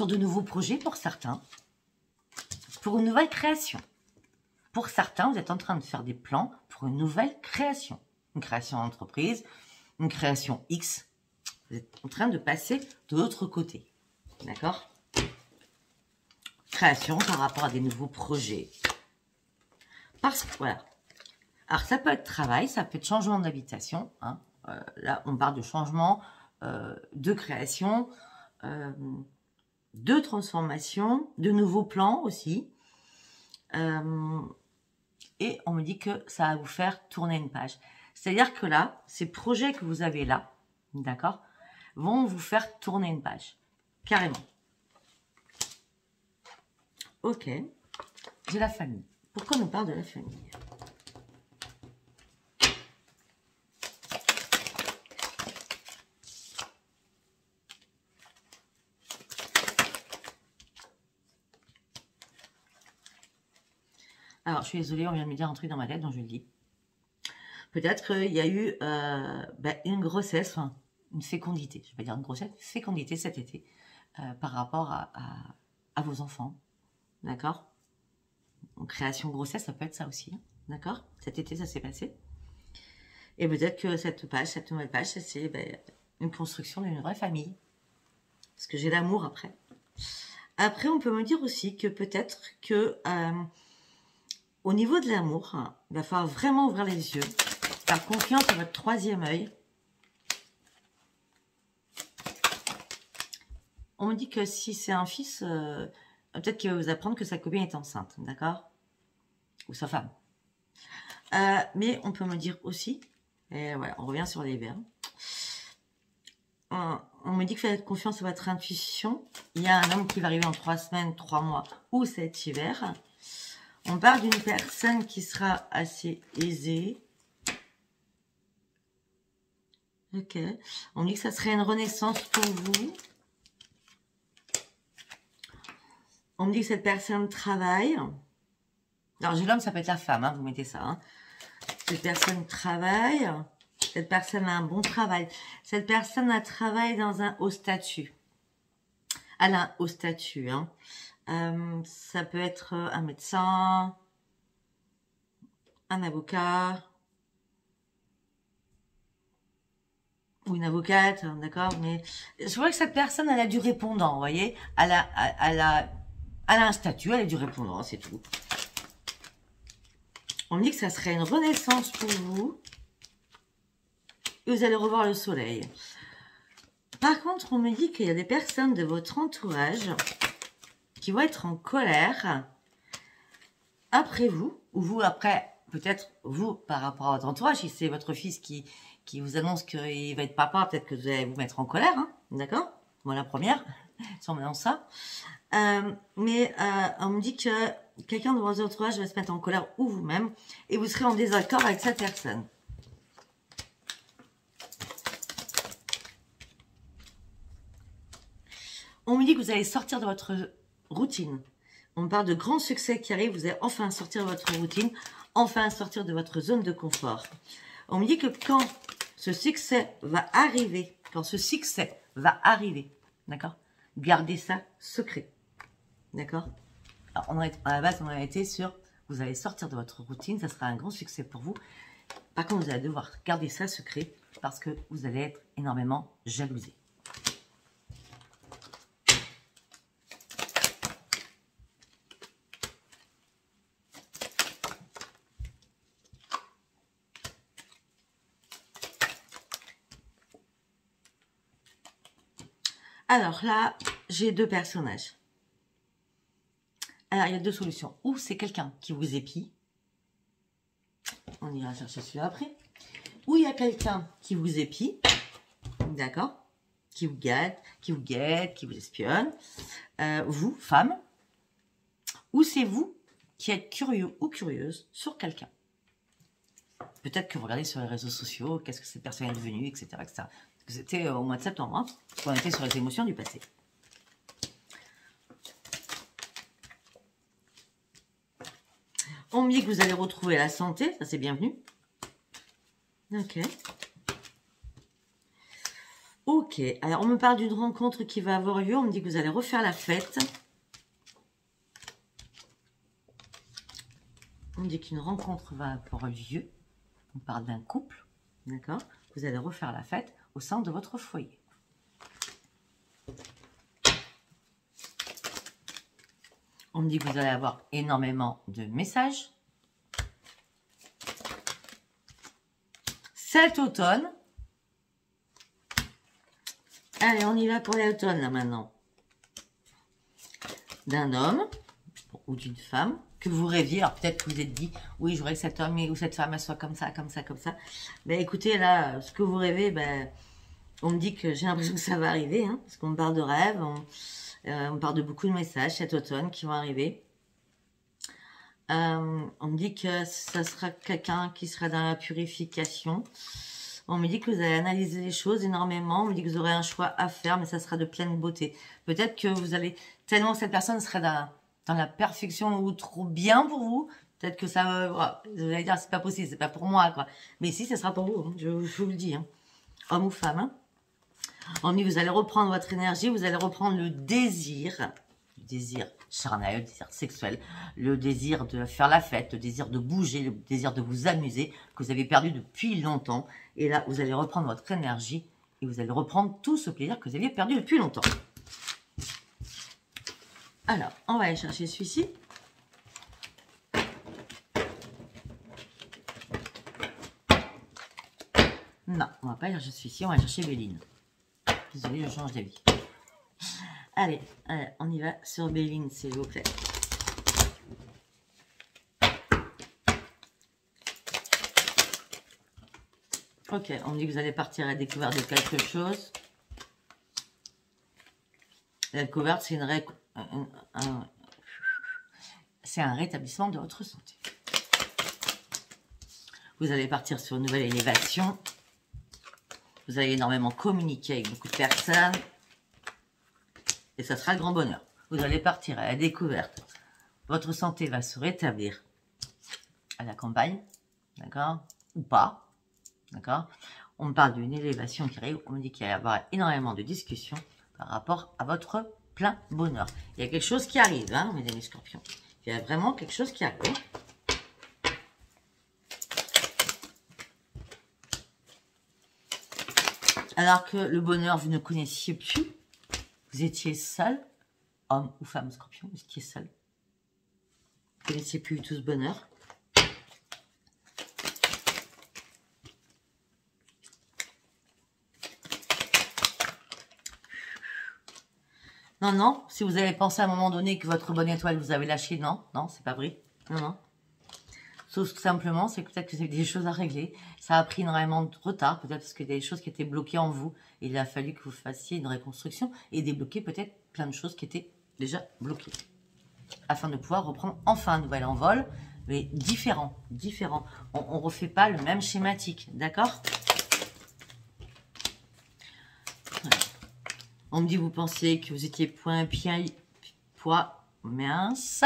Sur de nouveaux projets pour certains, pour une nouvelle création. Pour certains, vous êtes en train de faire des plans pour une nouvelle création. Une création d'entreprise, une création X. Vous êtes en train de passer de l'autre côté. D'accord? Création par rapport à des nouveaux projets. Parce que, voilà. Alors, ça peut être travail, ça peut être changement d'habitation. Hein. Euh, là, on parle de changement, euh, de création, euh, de transformation, de nouveaux plans aussi. Euh, et on me dit que ça va vous faire tourner une page. C'est-à-dire que là, ces projets que vous avez là, d'accord, vont vous faire tourner une page. Carrément. Ok. J'ai la famille. Pourquoi on parle de la famille? Je suis désolée, on vient de me dire un truc dans ma tête, donc je le dis. Peut-être qu'il y a eu euh, ben, une grossesse, une fécondité, je vais pas dire une grossesse, fécondité cet été, euh, par rapport à, vos enfants. D'accord? Création grossesse, ça peut être ça aussi. Hein. D'accord? Cet été, ça s'est passé. Et peut-être que cette page, cette nouvelle page, c'est ben, une construction d'une vraie famille. Parce que j'ai l'amour après. Après, on peut me dire aussi que peut-être que euh, au niveau de l'amour, il va falloir vraiment ouvrir les yeux, faire confiance à votre troisième œil. On me dit que si c'est un fils, euh, peut-être qu'il va vous apprendre que sa copine est enceinte, d'accord? Ou sa femme. Euh, mais on peut me dire aussi, et voilà, on revient sur les verbes. On, me dit que faites confiance à votre intuition. Il y a un homme qui va arriver en trois semaines, trois mois ou cet hiver. On parle d'une personne qui sera assez aisée. Ok. On dit que ça serait une renaissance pour vous. On me dit que cette personne travaille. Alors, j'ai l'homme, ça peut être la femme, hein, vous mettez ça. Hein. Cette personne travaille. Cette personne a un bon travail. Cette personne a travaillé dans un haut statut. Elle a un haut statut. Hein. Euh, ça peut être un médecin, un avocat ou une avocate, d'accord Mais je vois que cette personne, elle a du répondant, vous voyez elle a, elle, a, elle a un statut, elle a du répondant, c'est tout. On me dit que ça serait une renaissance pour vous. Et vous allez revoir le soleil. Par contre, on me dit qu'il y a des personnes de votre entourage qui vont être en colère après vous, ou vous après, peut-être vous par rapport à votre entourage, si c'est votre fils qui, vous annonce qu'il va être papa, peut-être que vous allez vous mettre en colère, hein, d'accord? Moi la première, si on me ça. Euh, mais euh, on me dit que quelqu'un de votre entourage va se mettre en colère ou vous-même, et vous serez en désaccord avec cette personne. On me dit que vous allez sortir de votre routine. On parle de grands succès qui arrivent. Vous allez enfin sortir de votre routine, enfin sortir de votre zone de confort. On me dit que quand ce succès va arriver, quand ce succès va arriver, d'accord Gardez ça secret, d'accord on à la base, on a été sur, vous allez sortir de votre routine, ça sera un grand succès pour vous. Par contre, vous allez devoir garder ça secret parce que vous allez être énormément jalousé. Alors là, j'ai deux personnages. Alors, il y a deux solutions. Ou c'est quelqu'un qui vous épie. On ira chercher celui-là après. Ou il y a quelqu'un qui vous épie. D'accord? Qui vous guette, qui vous guette, qui vous espionne. Euh, vous, femme. Ou c'est vous qui êtes curieux ou curieuse sur quelqu'un. Peut-être que vous regardez sur les réseaux sociaux, qu'est-ce que cette personne est devenue, etc. etc. C'était euh, au mois de septembre, hein, on était sur les émotions du passé. On me dit que vous allez retrouver la santé, ça c'est bienvenu. Ok. Ok, alors on me parle d'une rencontre qui va avoir lieu, on me dit que vous allez refaire la fête. On me dit qu'une rencontre va avoir lieu. On parle d'un couple, d'accord? Vous allez refaire la fête au sein de votre foyer. On me dit que vous allez avoir énormément de messages. Cet automne. Allez, on y va pour l'automne là maintenant. D'un homme ou d'une femme que vous rêviez. Alors peut-être que vous êtes dit, oui, j'aurais que cet homme ou cette femme soit comme ça, comme ça, comme ça. Ben écoutez, là, ce que vous rêvez, ben, on me dit que j'ai l'impression que ça va arriver, hein, parce qu'on me parle de rêves, on, euh, parle de beaucoup de messages cet automne qui vont arriver. Euh, on me dit que ça sera quelqu'un qui sera dans la purification. On me dit que vous allez analyser les choses énormément. On me dit que vous aurez un choix à faire, mais ça sera de pleine beauté. Peut-être que vous allez, tellement cette personne serait dans, la perfection ou trop bien pour vous, peut-être que ça, vous allez dire, c'est pas possible, c'est pas pour moi, quoi. Mais si, ce sera pour vous, hein, je, vous le dis, hein. homme ou femme. Hein. On vous allez reprendre votre énergie, vous allez reprendre le désir, le désir charnel, le désir sexuel, le désir de faire la fête, le désir de bouger, le désir de vous amuser, que vous avez perdu depuis longtemps. Et là, vous allez reprendre votre énergie et vous allez reprendre tout ce plaisir que vous aviez perdu depuis longtemps. Alors, on va aller chercher celui-ci. Non, on va pas aller chercher celui-ci, on va chercher Béline. Désolée, je change d'avis. Allez, allez, on y va sur Béline, s'il vous plaît. Ok, on me dit que vous allez partir à la découverte de quelque chose. La découverte, c'est un rétablissement de votre santé. Vous allez partir sur une nouvelle élévation. Vous allez énormément communiquer avec beaucoup de personnes. Et ça sera le grand bonheur. Vous allez partir à la découverte. Votre santé va se rétablir à la campagne. D'accord Ou pas. D'accord On parle d'une élévation qui arrive. On me dit qu'il va y avoir énormément de discussions par rapport à votre plein bonheur. Il y a quelque chose qui arrive, hein, mesdames les scorpions. Il y a vraiment quelque chose qui arrive. Alors que le bonheur, vous ne connaissiez plus. Vous étiez seul, homme ou femme scorpion, vous étiez seul. Vous ne connaissiez plus tout ce bonheur. Non, non, si vous avez pensé à un moment donné que votre bonne étoile vous avez lâché, non, non, c'est pas vrai. Non, non. Sauf simplement, c'est peut-être que c'est des choses à régler. Ça a pris énormément de retard, peut-être parce qu'il y a des choses qui étaient bloquées en vous. Il a fallu que vous fassiez une reconstruction et débloquer peut-être plein de choses qui étaient déjà bloquées. Afin de pouvoir reprendre enfin un nouvel envol, mais différent, différent. On ne refait pas le même schématique, d'accord? On me dit, vous pensiez que vous étiez point, pied, poids, mince,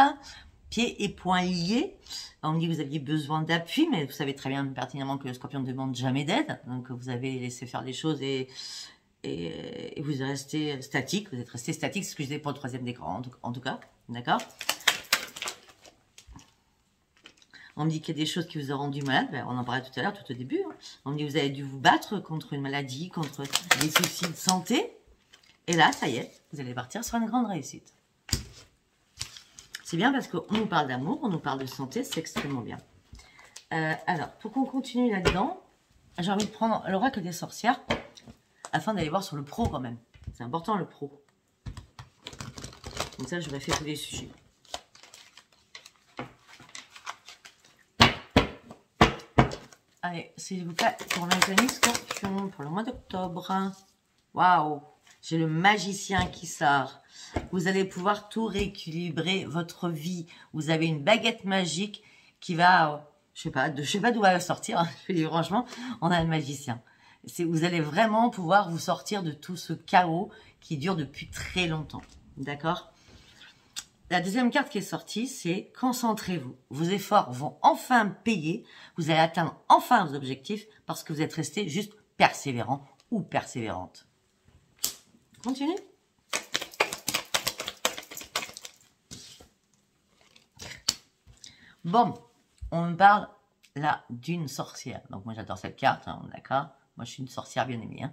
pieds et poings liés. On me dit que vous aviez besoin d'appui, mais vous savez très bien pertinemment que le scorpion ne demande jamais d'aide. Donc, vous avez laissé faire des choses et, vous êtes statique. Vous êtes resté statique, c'est ce pour le troisième écran, en tout cas. D'accord? On me dit qu'il y a des choses qui vous ont rendu malade? Ben, on en parlait tout à l'heure, tout au début. On me dit que vous avez dû vous battre contre une maladie, contre des soucis de santé. Et là, ça y est, vous allez partir sur une grande réussite. C'est bien parce qu'on nous parle d'amour, on nous parle de santé, c'est extrêmement bien. Euh, alors, pour qu'on continue là-dedans, j'ai envie de prendre l'oracle des sorcières afin d'aller voir sur le pro quand même. C'est important le pro. Comme ça, je vais faire tous les sujets. Allez, s'il vous plaît, pour mes amis scorpions, pour le mois d'octobre. Waouh J'ai le magicien qui sort. Vous allez pouvoir tout rééquilibrer votre vie. Vous avez une baguette magique qui va, je sais pas, de, je sais pas d'où va sortir. Hein, je dis franchement, on a le magicien. Vous allez vraiment pouvoir vous sortir de tout ce chaos qui dure depuis très longtemps. D'accord? La deuxième carte qui est sortie, c'est concentrez-vous. Vos efforts vont enfin payer. Vous allez atteindre enfin vos objectifs parce que vous êtes resté juste persévérant ou persévérante. Continue. Bon, on parle là d'une sorcière. Donc moi j'adore cette carte, hein, d'accord moi, je suis une sorcière bien aimée. Hein.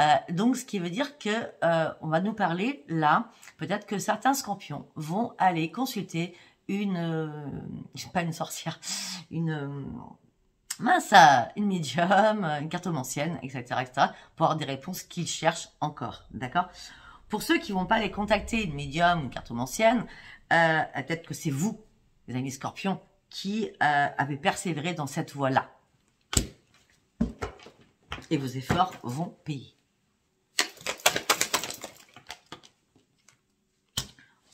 Euh, donc, ce qui veut dire que euh, on va nous parler là. Peut-être que certains scorpions vont aller consulter une, euh, pas une sorcière, une euh, mince, une médium, une cartomancienne, etc., etc., pour avoir des réponses qu'ils cherchent encore. D'accord? Pour ceux qui vont pas les contacter, une médium, une cartomancienne, euh, peut-être que c'est vous, les amis scorpions, qui avez persévéré dans cette voie-là et vos efforts vont payer.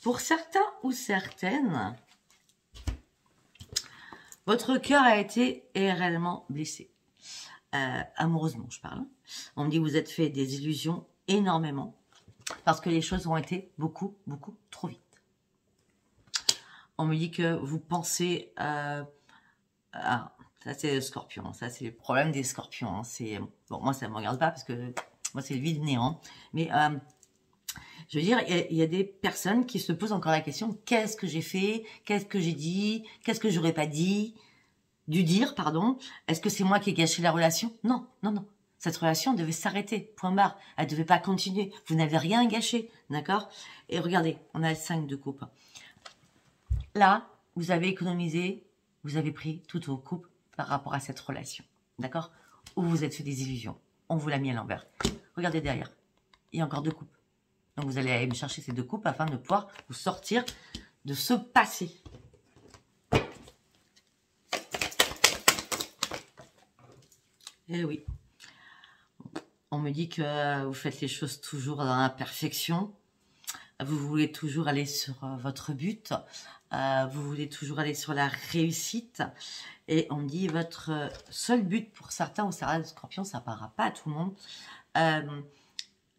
Pour certains ou certaines, votre cœur a été réellement blessé. Euh, amoureusement, je parle. On me dit que vous êtes fait des illusions énormément parce que les choses ont été beaucoup, beaucoup trop vite. On me dit que vous pensez euh, à ça, c'est le scorpion. Ça, c'est le problème des scorpions. Hein. Bon, moi, ça ne me regarde pas parce que moi, c'est le vide néant. Mais euh, je veux dire, il y, a des personnes qui se posent encore la question qu'est-ce que j'ai fait? Qu'est-ce que j'ai dit? Qu'est-ce que j'aurais pas dit? Du dire, pardon. Est-ce que c'est moi qui ai gâché la relation? Non, non, non. Cette relation devait s'arrêter, point barre. Elle devait pas continuer. Vous n'avez rien gâché, d'accord? Et regardez, on a le 5 de coupe. Là, vous avez économisé, vous avez pris toutes vos coupes par rapport à cette relation. D'accord? Ou vous êtes fait des illusions. On vous l'a mis à l'envers. Regardez derrière. Il y a encore deux coupes. Donc vous allez aller me chercher ces deux coupes afin de pouvoir vous sortir de ce passé. Eh oui. On me dit que vous faites les choses toujours dans la perfection. Vous voulez toujours aller sur euh, votre but. Euh, vous voulez toujours aller sur la réussite. Et on dit votre seul but pour certains ou certains scorpions, ça ne parlera pas à tout le monde. Euh,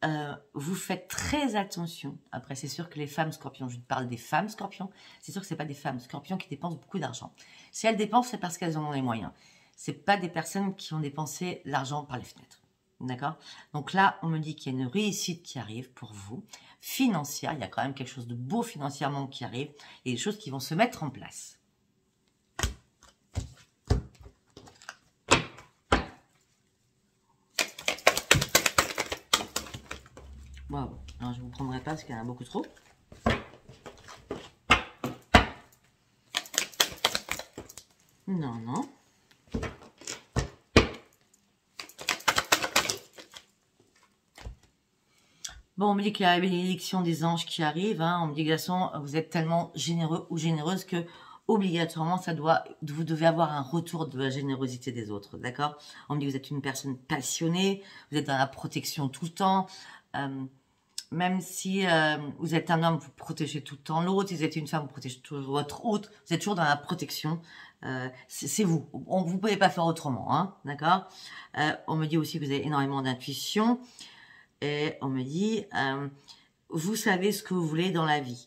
euh, vous faites très attention. Après, c'est sûr que les femmes scorpions, je parle des femmes scorpions, c'est sûr que ce pas des femmes scorpions qui dépensent beaucoup d'argent. Si elles dépensent, c'est parce qu'elles en ont les moyens. C'est pas des personnes qui ont dépensé l'argent par les fenêtres. D'accord? Donc là, on me dit qu'il y a une réussite qui arrive pour vous, financière. Il y a quand même quelque chose de beau financièrement qui arrive et des choses qui vont se mettre en place. Alors je ne vous prendrai pas parce qu'il y en a beaucoup trop. Non, non. Bon, on me dit qu'il y a la bénédiction des anges qui arrive. Hein. On me dit que vous êtes tellement généreux ou généreuse que obligatoirement, ça doit, vous devez avoir un retour de la générosité des autres, d'accord? On me dit que vous êtes une personne passionnée, vous êtes dans la protection tout le temps. Euh, même si euh, vous êtes un homme, vous protégez tout le temps l'autre. Si vous êtes une femme, vous protégez toujours votre autre. Vous êtes toujours dans la protection. Euh, c'est vous. On, vous pouvez pas faire autrement, hein, d'accord? Euh, On me dit aussi que vous avez énormément d'intuition. Et on me dit, vous savez ce que vous voulez dans la vie.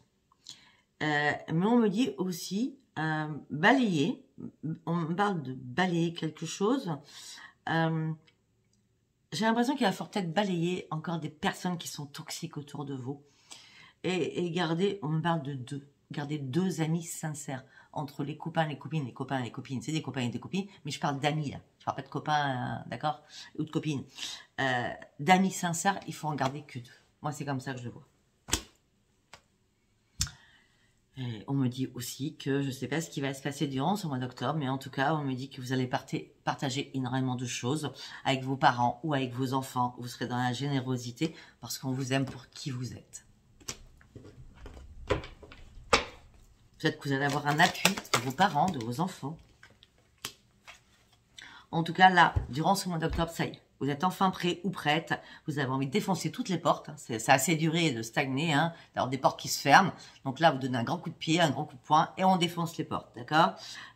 Mais on me dit aussi, balayer, on me parle de balayer quelque chose. J'ai l'impression qu'il va falloir peut-être balayer encore des personnes qui sont toxiques autour de vous. Et, et garder, on me parle de deux, garder deux amis sincères entre les copains, les copines, les copains les copines. C'est des copains et des copines, mais je parle d'amis là. Je parle pas de copains, euh, d'accord? Ou de copines. Euh, d'amis sincères, il faut en garder que deux. Moi, c'est comme ça que je le vois. On me dit aussi que je ne sais pas ce qui va se passer durant ce mois d'octobre, mais en tout cas, on me dit que vous allez partager énormément de choses avec vos parents ou avec vos enfants. Vous serez dans la générosité parce qu'on vous aime pour qui vous êtes. Peut-être que vous allez avoir un appui de vos parents, de vos enfants. En tout cas, là, durant ce mois d'octobre, ça y est, vous êtes enfin prêt ou prête, vous avez envie de défoncer toutes les portes, c'est assez duré de stagner, hein, d'avoir des portes qui se ferment. Donc là, vous donnez un grand coup de pied, un grand coup de poing et on défonce les portes, d'accord?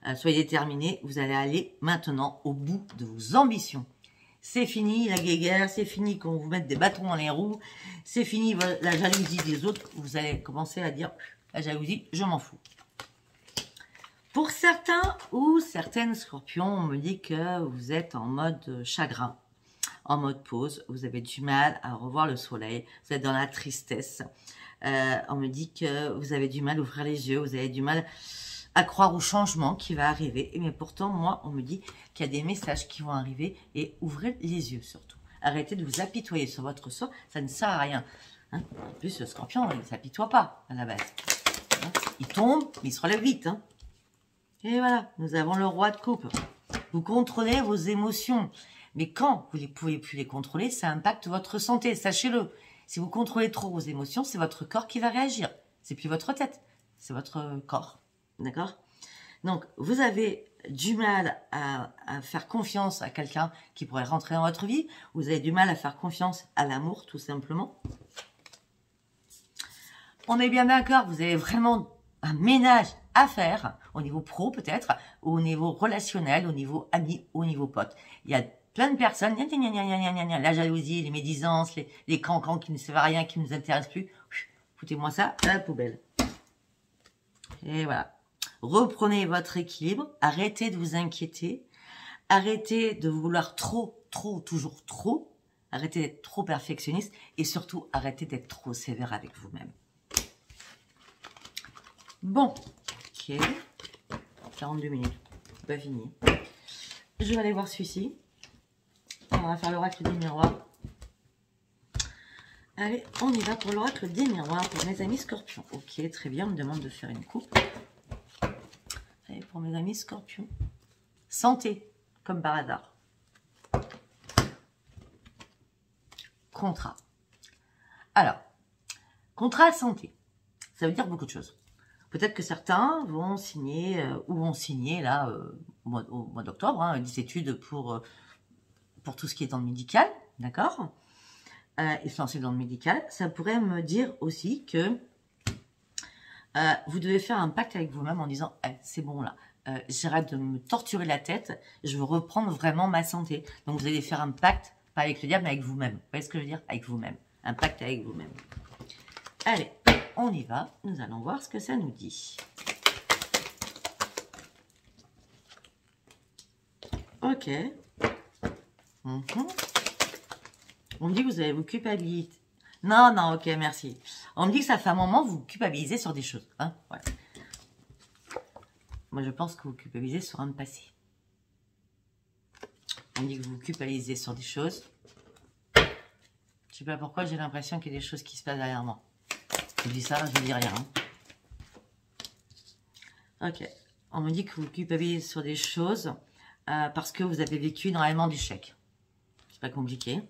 Euh, Soyez déterminés, vous allez aller maintenant au bout de vos ambitions. C'est fini la guéguerre, c'est fini qu'on vous mette des bâtons dans les roues, c'est fini la jalousie des autres, vous allez commencer à dire, la jalousie, je m'en fous. Pour certains ou certaines scorpions, on me dit que vous êtes en mode chagrin, en mode pause, vous avez du mal à revoir le soleil, vous êtes dans la tristesse. Euh, on me dit que vous avez du mal à ouvrir les yeux, vous avez du mal à croire au changement qui va arriver. Mais pourtant, moi, on me dit qu'il y a des messages qui vont arriver et ouvrez les yeux surtout. Arrêtez de vous apitoyer sur votre sort, ça ne sert à rien. Hein. en plus, le scorpion, il ne s'apitoie pas à la base. Hein. il tombe, mais il se relève vite. Hein. Et voilà, nous avons le roi de coupe. Vous contrôlez vos émotions. Mais quand vous ne pouvez plus les contrôler, ça impacte votre santé, sachez-le. Si vous contrôlez trop vos émotions, c'est votre corps qui va réagir. C'est plus votre tête, c'est votre corps. D'accord? Donc, vous avez du mal à, faire confiance à quelqu'un qui pourrait rentrer dans votre vie. Vous avez du mal à faire confiance à l'amour, tout simplement. On est bien d'accord, vous avez vraiment un ménage à faire au niveau pro peut-être, au niveau relationnel, au niveau ami, au niveau pote. Il y a plein de personnes, la jalousie, les médisances, les, les cancans qui ne servent à rien, qui ne nous intéressent plus. Foutez-moi ça à la poubelle. Et voilà. Reprenez votre équilibre, arrêtez de vous inquiéter, arrêtez de vouloir trop, trop, toujours trop, arrêtez d'être trop perfectionniste et surtout arrêtez d'être trop sévère avec vous-même. Bon, 42 minutes. Pas fini. Je vais aller voir celui-ci. On va faire l'oracle des miroirs. Allez, on y va pour l'oracle des miroirs pour mes amis scorpions. Ok, très bien, on me demande de faire une coupe. Allez, pour mes amis scorpions. Santé, comme par hasard. Contrat. Alors, contrat santé. Ça veut dire beaucoup de choses. Peut-être que certains vont signer euh, ou vont signer là euh, au mois, d'octobre hein, des études pour, euh, pour tout ce qui est dans le médical, d'accord? Ils sont dans le médical. Ça pourrait me dire aussi que vous devez faire un pacte avec vous-même en disant eh, c'est bon là, j'arrête de me torturer la tête, je veux reprendre vraiment ma santé. Donc vous allez faire un pacte, pas avec le diable, mais avec vous-même. Vous voyez ce que je veux dire? Avec vous-même. Un pacte avec vous-même. Allez, on y va. Nous allons voir ce que ça nous dit. Ok. Mhm. On me dit que vous avez vous culpabiliser. Non, non, ok, merci. On me dit que ça fait un moment vous culpabilisez sur des choses. Hein Moi, je pense que vous culpabilisez sur un passé. On me dit que vous culpabilisez sur des choses. Je sais pas pourquoi, j'ai l'impression qu'il y a des choses qui se passent derrière moi. Je dis ça, je dis rien. Ok. On me dit que vous culpabilisez sur des choses euh, parce que vous avez vécu énormément d'échecs. C'est pas compliqué.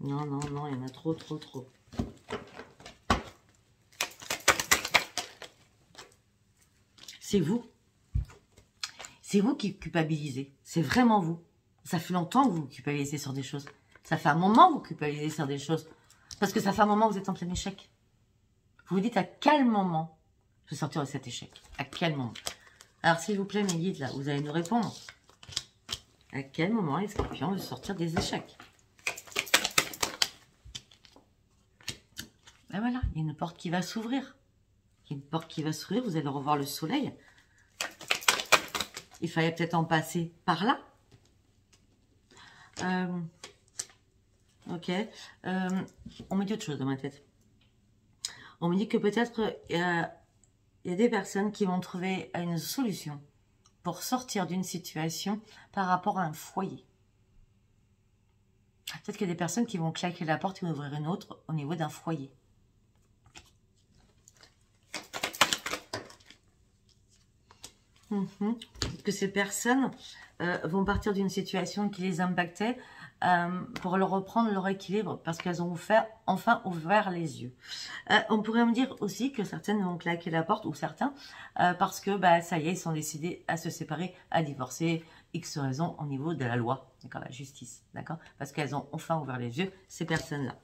Non, non, non, il y en a trop, trop, trop. C'est vous. C'est vous qui culpabilisez. C'est vraiment vous. Ça fait longtemps que vous culpabilisez sur des choses. Ça fait un moment que vous culpabilisez sur des choses. Parce que ça fait un moment que vous êtes en plein échec. Vous vous dites à quel moment je vais sortir de cet échec À quel moment Alors, s'il vous plaît, mes guides, là, vous allez nous répondre. À quel moment les scorpions veulent sortir des échecs? Ben voilà, il y a une porte qui va s'ouvrir. Il y a une porte qui va s'ouvrir, vous allez revoir le soleil. Il fallait peut-être en passer par là. Euh, ok. Euh, on me dit autre chose dans ma tête. On me dit que peut-être il y, a, des personnes qui vont trouver une solution pour sortir d'une situation par rapport à un foyer. Peut-être qu'il y a des personnes qui vont claquer la porte et ouvrir une autre au niveau d'un foyer. Mhm. Que ces personnes euh, vont partir d'une situation qui les impactait euh, pour leur reprendre leur équilibre parce qu'elles ont enfin ouvert les yeux. Euh, on pourrait me dire aussi que certaines vont claquer la porte ou certains parce que bah, ça y est, ils sont décidés à se séparer, à divorcer, X raisons au niveau de la loi, d'accord, la justice, d'accord Parce qu'elles ont enfin ouvert les yeux, ces personnes-là.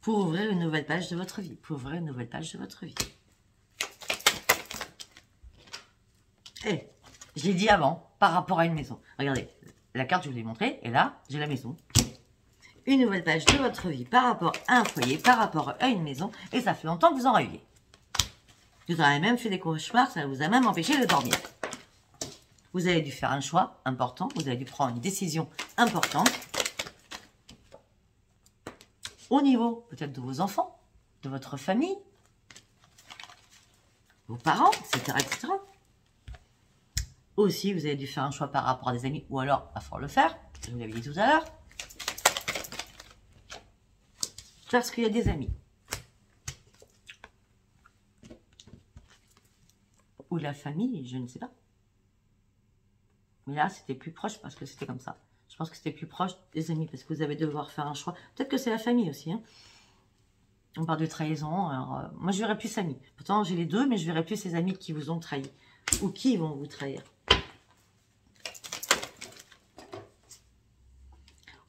pour ouvrir une nouvelle page de votre vie. Pour ouvrir une nouvelle page de votre vie. Eh, je l'ai dit avant, par rapport à une maison. Regardez, la carte, je vous l'ai montrée, et là, j'ai la maison. Une nouvelle page de votre vie par rapport à un foyer, par rapport à une maison, et ça fait longtemps que vous en rêviez. Vous avez même fait des cauchemars, ça vous a même empêché de dormir. Vous avez dû faire un choix important, vous avez dû prendre une décision importante, au niveau peut-être de vos enfants, de votre famille, vos parents, etc., etc. Aussi, vous avez dû faire un choix par rapport à des amis, ou alors, va falloir le faire, je vous l'avais dit tout à l'heure. Parce qu'il y a des amis. Ou la famille, je ne sais pas. Mais là, c'était plus proche parce que c'était comme ça. Je pense que c'était plus proche des amis parce que vous avez devoir faire un choix. Peut-être que c'est la famille aussi. Hein. On parle de trahison. Alors, euh, moi, je verrais plus amis. Pourtant, j'ai les deux, mais je verrais plus ces amis qui vous ont trahi. Ou qui vont vous trahir.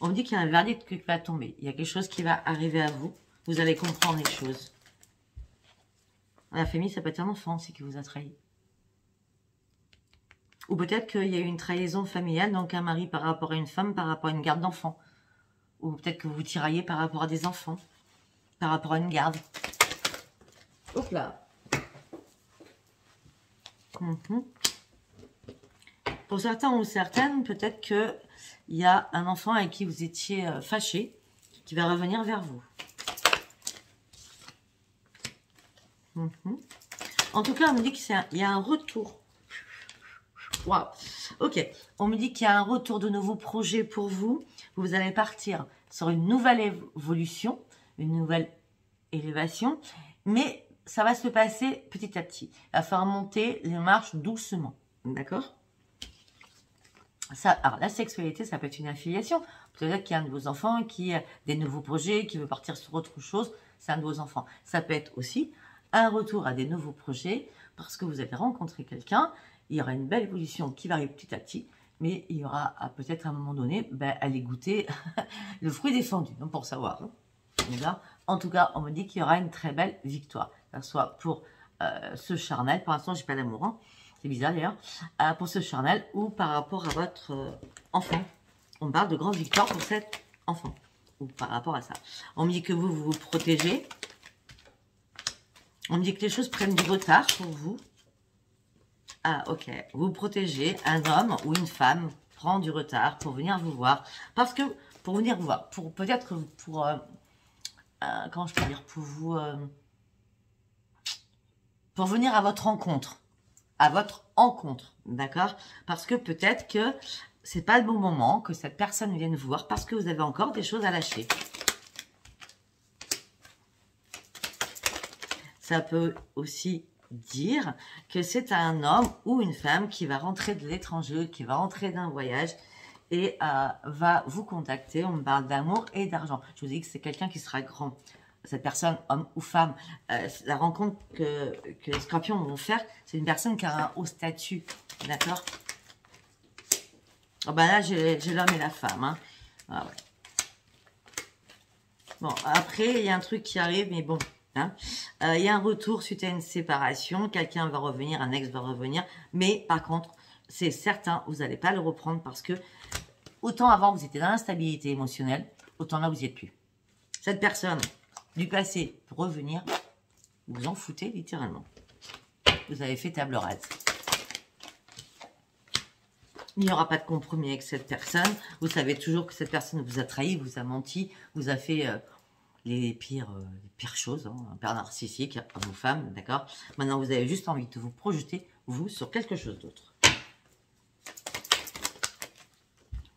On me dit qu'il y a un verdict qui va tomber. Il y a quelque chose qui va arriver à vous. Vous allez comprendre les choses. La famille, ça peut être un enfant aussi qui vous a trahi. Ou peut-être qu'il y a eu une trahison familiale, donc un mari par rapport à une femme, par rapport à une garde d'enfants. Ou peut-être que vous tiraillez par rapport à des enfants, par rapport à une garde. Hop là. Mhm. Pour certains ou certaines, peut-être qu'il y a un enfant avec qui vous étiez euh, fâché, qui va revenir vers vous. Mhm. En tout cas, on me dit qu'il y a un retour Waouh. Ok. On me dit qu'il y a un retour de nouveaux projets pour vous. Vous allez partir sur une nouvelle évolution, une nouvelle élévation. Mais ça va se passer petit à petit. Il va falloir monter les marches doucement. D'accord? Ça, alors, la sexualité, ça peut être une affiliation. Peut-être qu'il y a un de vos enfants qui a des nouveaux projets, qui veut partir sur autre chose. C'est un de vos enfants. Ça peut être aussi un retour à des nouveaux projets parce que vous avez rencontré quelqu'un il y aura une belle évolution qui va arriver petit à petit, mais il y aura peut-être à un moment donné, ben, aller goûter le fruit défendu, pour savoir. Hein. En tout cas, on me dit qu'il y aura une très belle victoire, soit pour euh, ce charnel, pour l'instant, j'ai pas d'amour, hein. C'est bizarre d'ailleurs, euh, pour ce charnel ou par rapport à votre euh, enfant. On parle de grande victoire pour cet enfant, ou par rapport à ça. On me dit que vous, vous protégez. On me dit que les choses prennent du retard pour vous. Ah, ok. Vous protégez, un homme ou une femme prend du retard pour venir vous voir. Parce que, pour venir vous voir, pour peut-être pour, euh, comment je peux dire, pour vous, pour venir à votre rencontre. À votre rencontre, d'accord? Parce que peut-être que c'est pas le bon moment que cette personne vienne vous voir parce que vous avez encore des choses à lâcher. Ça peut aussi dire que c'est un homme ou une femme qui va rentrer de l'étranger, qui va rentrer d'un voyage et euh, va vous contacter. On me parle d'amour et d'argent. Je vous dis que c'est quelqu'un qui sera grand. Cette personne, homme ou femme, euh, la rencontre que, les scorpions vont faire, c'est une personne qui a un haut statut. D'accord? Oh, bah Là, j'ai l'homme et la femme. Hein. Ah, ouais. Bon, après, il y a un truc qui arrive, mais bon, Hein. Euh, il y a un retour suite à une séparation, quelqu'un va revenir, un ex va revenir, mais par contre, c'est certain, vous n'allez pas le reprendre parce que autant avant vous étiez dans l'instabilité émotionnelle, autant là vous n'y êtes plus. Cette personne du passé pour revenir, vous en foutez littéralement. Vous avez fait table rase. Il n'y aura pas de compromis avec cette personne. Vous savez toujours que cette personne vous a trahi, vous a menti, vous a fait euh, les, pires, euh, choses, hein, un père narcissique à vos femmes, d'accord Maintenant, vous avez juste envie de vous projeter, vous, sur quelque chose d'autre.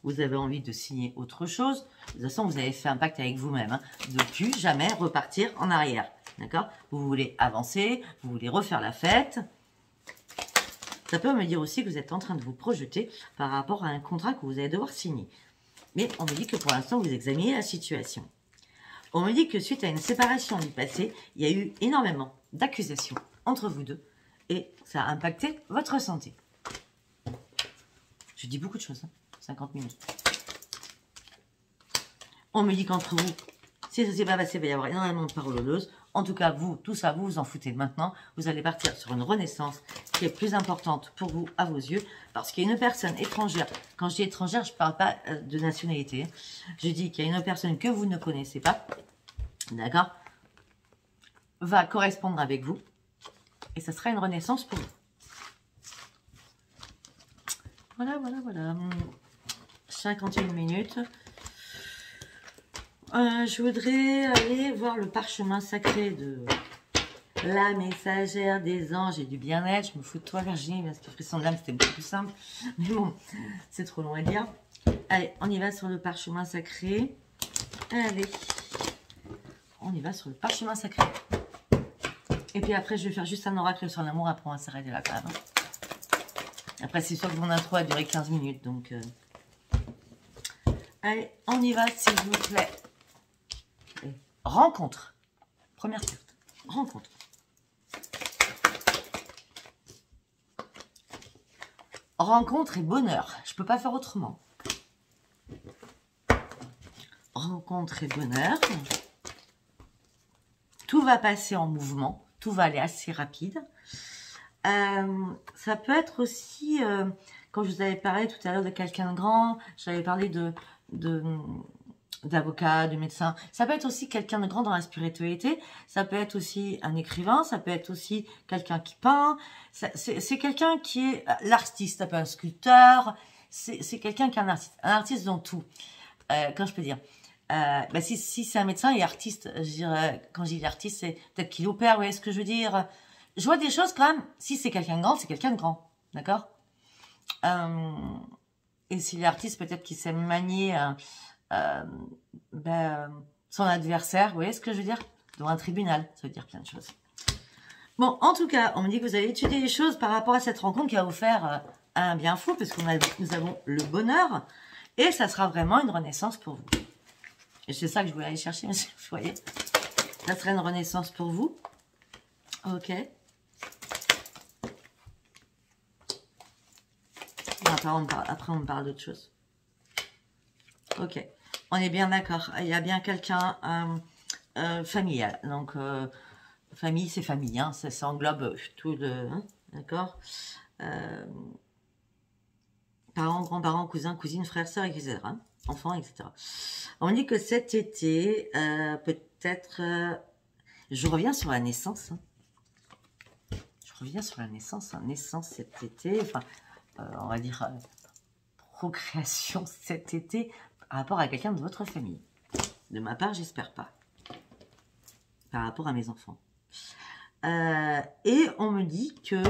Vous avez envie de signer autre chose. De toute façon, vous avez fait un pacte avec vous-même. Hein, de plus jamais repartir en arrière. D'accord? Vous voulez avancer, vous voulez refaire la fête. Ça peut me dire aussi que vous êtes en train de vous projeter par rapport à un contrat que vous allez devoir signer. Mais on me dit que pour l'instant, vous examinez la situation. On me dit que suite à une séparation du passé, il y a eu énormément d'accusations entre vous deux et ça a impacté votre santé. Je dis beaucoup de choses, 50 hein. minutes. On me dit qu'entre vous, si ça s'est pas passé, il va y avoir énormément de paroleuses. En tout cas, vous, tout ça, vous vous en foutez maintenant. Vous allez partir sur une renaissance qui est plus importante pour vous, à vos yeux, parce qu'il y a une personne étrangère. Quand je dis étrangère, je ne parle pas euh, de nationalité. Je dis qu'il y a une personne que vous ne connaissez pas, d'accord, va correspondre avec vous. Et ça sera une renaissance pour vous. Voilà, voilà, voilà. 51 minutes. Euh, je voudrais aller voir le parchemin sacré de la messagère des anges et du bien-être. Je me fous de toi, Virginie, parce que frisson l'âme, c'était beaucoup plus simple. Mais bon, c'est trop long à dire. Allez, on y va sur le parchemin sacré. Allez, on y va sur le parchemin sacré. Et puis après, je vais faire juste un oracle sur l'amour. Après, on va s'arrêter là quand même. Après, c'est sûr que mon intro a duré 15 minutes, donc... Euh. Allez, on y va, s'il vous plaît. Rencontre. Première carte. Rencontre. Rencontre et bonheur. Je peux pas faire autrement. Rencontre et bonheur. Tout va passer en mouvement. Tout va aller assez rapide. Euh, ça peut être aussi, euh, quand je vous avais parlé tout à l'heure de quelqu'un grand, j'avais parlé de d'avocat, de médecin. Ça peut être aussi quelqu'un de grand dans la spiritualité. Ça peut être aussi un écrivain. Ça peut être aussi quelqu'un qui peint. C'est quelqu'un qui est l'artiste. Ça peut un sculpteur. C'est quelqu'un qui est un artiste. Un artiste dans tout. Euh, quand je peux dire? Euh, bah si, c'est un médecin et artiste, quand je dis artiste, c'est peut-être qu'il opère, vous voyez ce que je veux dire? Je vois des choses quand même, si c'est quelqu'un de grand, c'est quelqu'un de grand, d'accord? Euh, Et s'il est artiste, peut-être qu'il sait manier euh, ben, son adversaire, vous voyez ce que je veux dire? Dans un tribunal, ça veut dire plein de choses. Bon, en tout cas, on me dit que vous avez étudié les choses par rapport à cette rencontre qui faire euh, un bien fou, parce que nous avons le bonheur, et ça sera vraiment une renaissance pour vous. Et c'est ça que je voulais aller chercher, monsieur, vous voyez? Ça sera une renaissance pour vous. Ok. Après, on parle, après, on parle d'autre chose. Ok. On est bien d'accord. Il y a bien quelqu'un euh, euh, familial. Donc, euh, famille, c'est famille. Hein. ça, englobe tout le... Hein, d'accord? Parents, grands-parents, cousins, cousines, frères, sœurs, etc. Hein, enfants, etc. On dit que cet été, peut-être... je reviens sur la naissance. Je reviens sur la naissance. Naissance cet été. Enfin, on va dire procréation cet été rapport à quelqu'un de votre famille. De ma part, j'espère pas. Par rapport à mes enfants. Euh, et on me dit que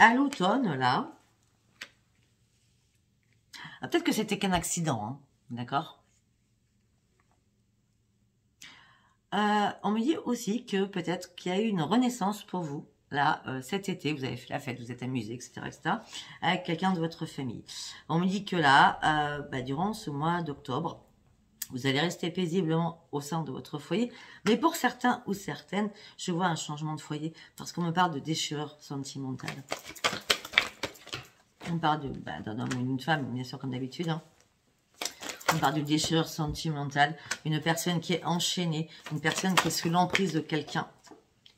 à l'automne, là, ah, peut-être que c'était qu'un accident, hein, d'accord? Euh, On me dit aussi que peut-être qu'il y a eu une renaissance pour vous là, euh, cet été, vous avez fait la fête, vous êtes amusé, etc., etc., avec quelqu'un de votre famille. On me dit que là, euh, bah, durant ce mois d'octobre, vous allez rester paisiblement au sein de votre foyer. Mais pour certains ou certaines, je vois un changement de foyer parce qu'on me parle de déchirure sentimentale. On parle bah, d'un homme ou d'une femme, bien sûr, comme d'habitude. Hein. On parle d'une déchirure sentimentale, une personne qui est enchaînée, une personne qui est sous l'emprise de quelqu'un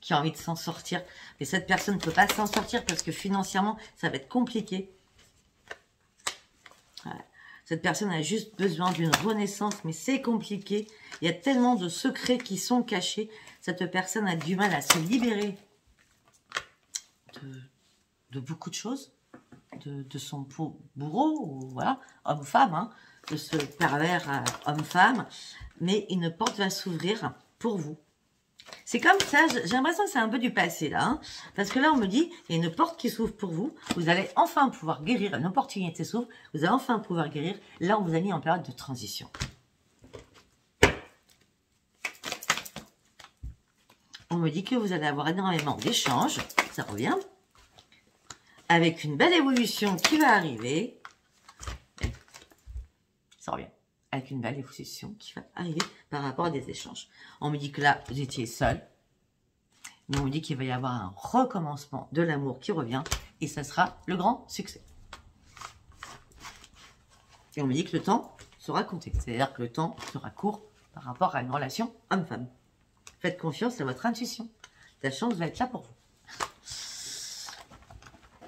qui a envie de s'en sortir. Mais cette personne ne peut pas s'en sortir parce que financièrement, ça va être compliqué. Cette personne a juste besoin d'une renaissance, mais c'est compliqué. Il y a tellement de secrets qui sont cachés. Cette personne a du mal à se libérer de, beaucoup de choses, de, son bourreau, homme-femme, hein, de ce pervers euh, homme-femme. Mais une porte va s'ouvrir pour vous. C'est comme ça, j'ai l'impression que c'est un peu du passé là. Hein. parce que là, on me dit, il y a une porte qui s'ouvre pour vous. Vous allez enfin pouvoir guérir, une opportunité s'ouvre. Vous allez enfin pouvoir guérir. Là, on vous a mis en période de transition. On me dit que vous allez avoir énormément d'échanges. Ça revient. Avec une belle évolution qui va arriver. Ça revient avec une belle évolution qui va arriver par rapport à des échanges. On me dit que là, vous étiez seul. Mais on me dit qu'il va y avoir un recommencement de l'amour qui revient. Et ça sera le grand succès. Et on me dit que le temps sera compté. C'est-à-dire que le temps sera court par rapport à une relation homme-femme. Faites confiance à votre intuition. La chance va être là pour vous.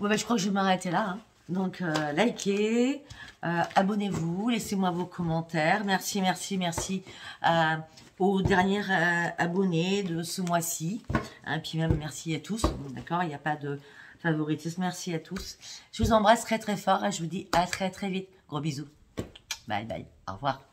Bon, ben, je crois que je vais m'arrêter là. Hein. Donc, euh, likez, euh, abonnez-vous, laissez-moi vos commentaires. Merci, merci, merci euh, aux dernières abonnés de ce mois-ci. Hein, puis même merci à tous. D'accord Il n'y a pas de favoritisme. Merci à tous. Je vous embrasse très très fort et je vous dis à très très vite. Gros bisous. Bye bye. Au revoir.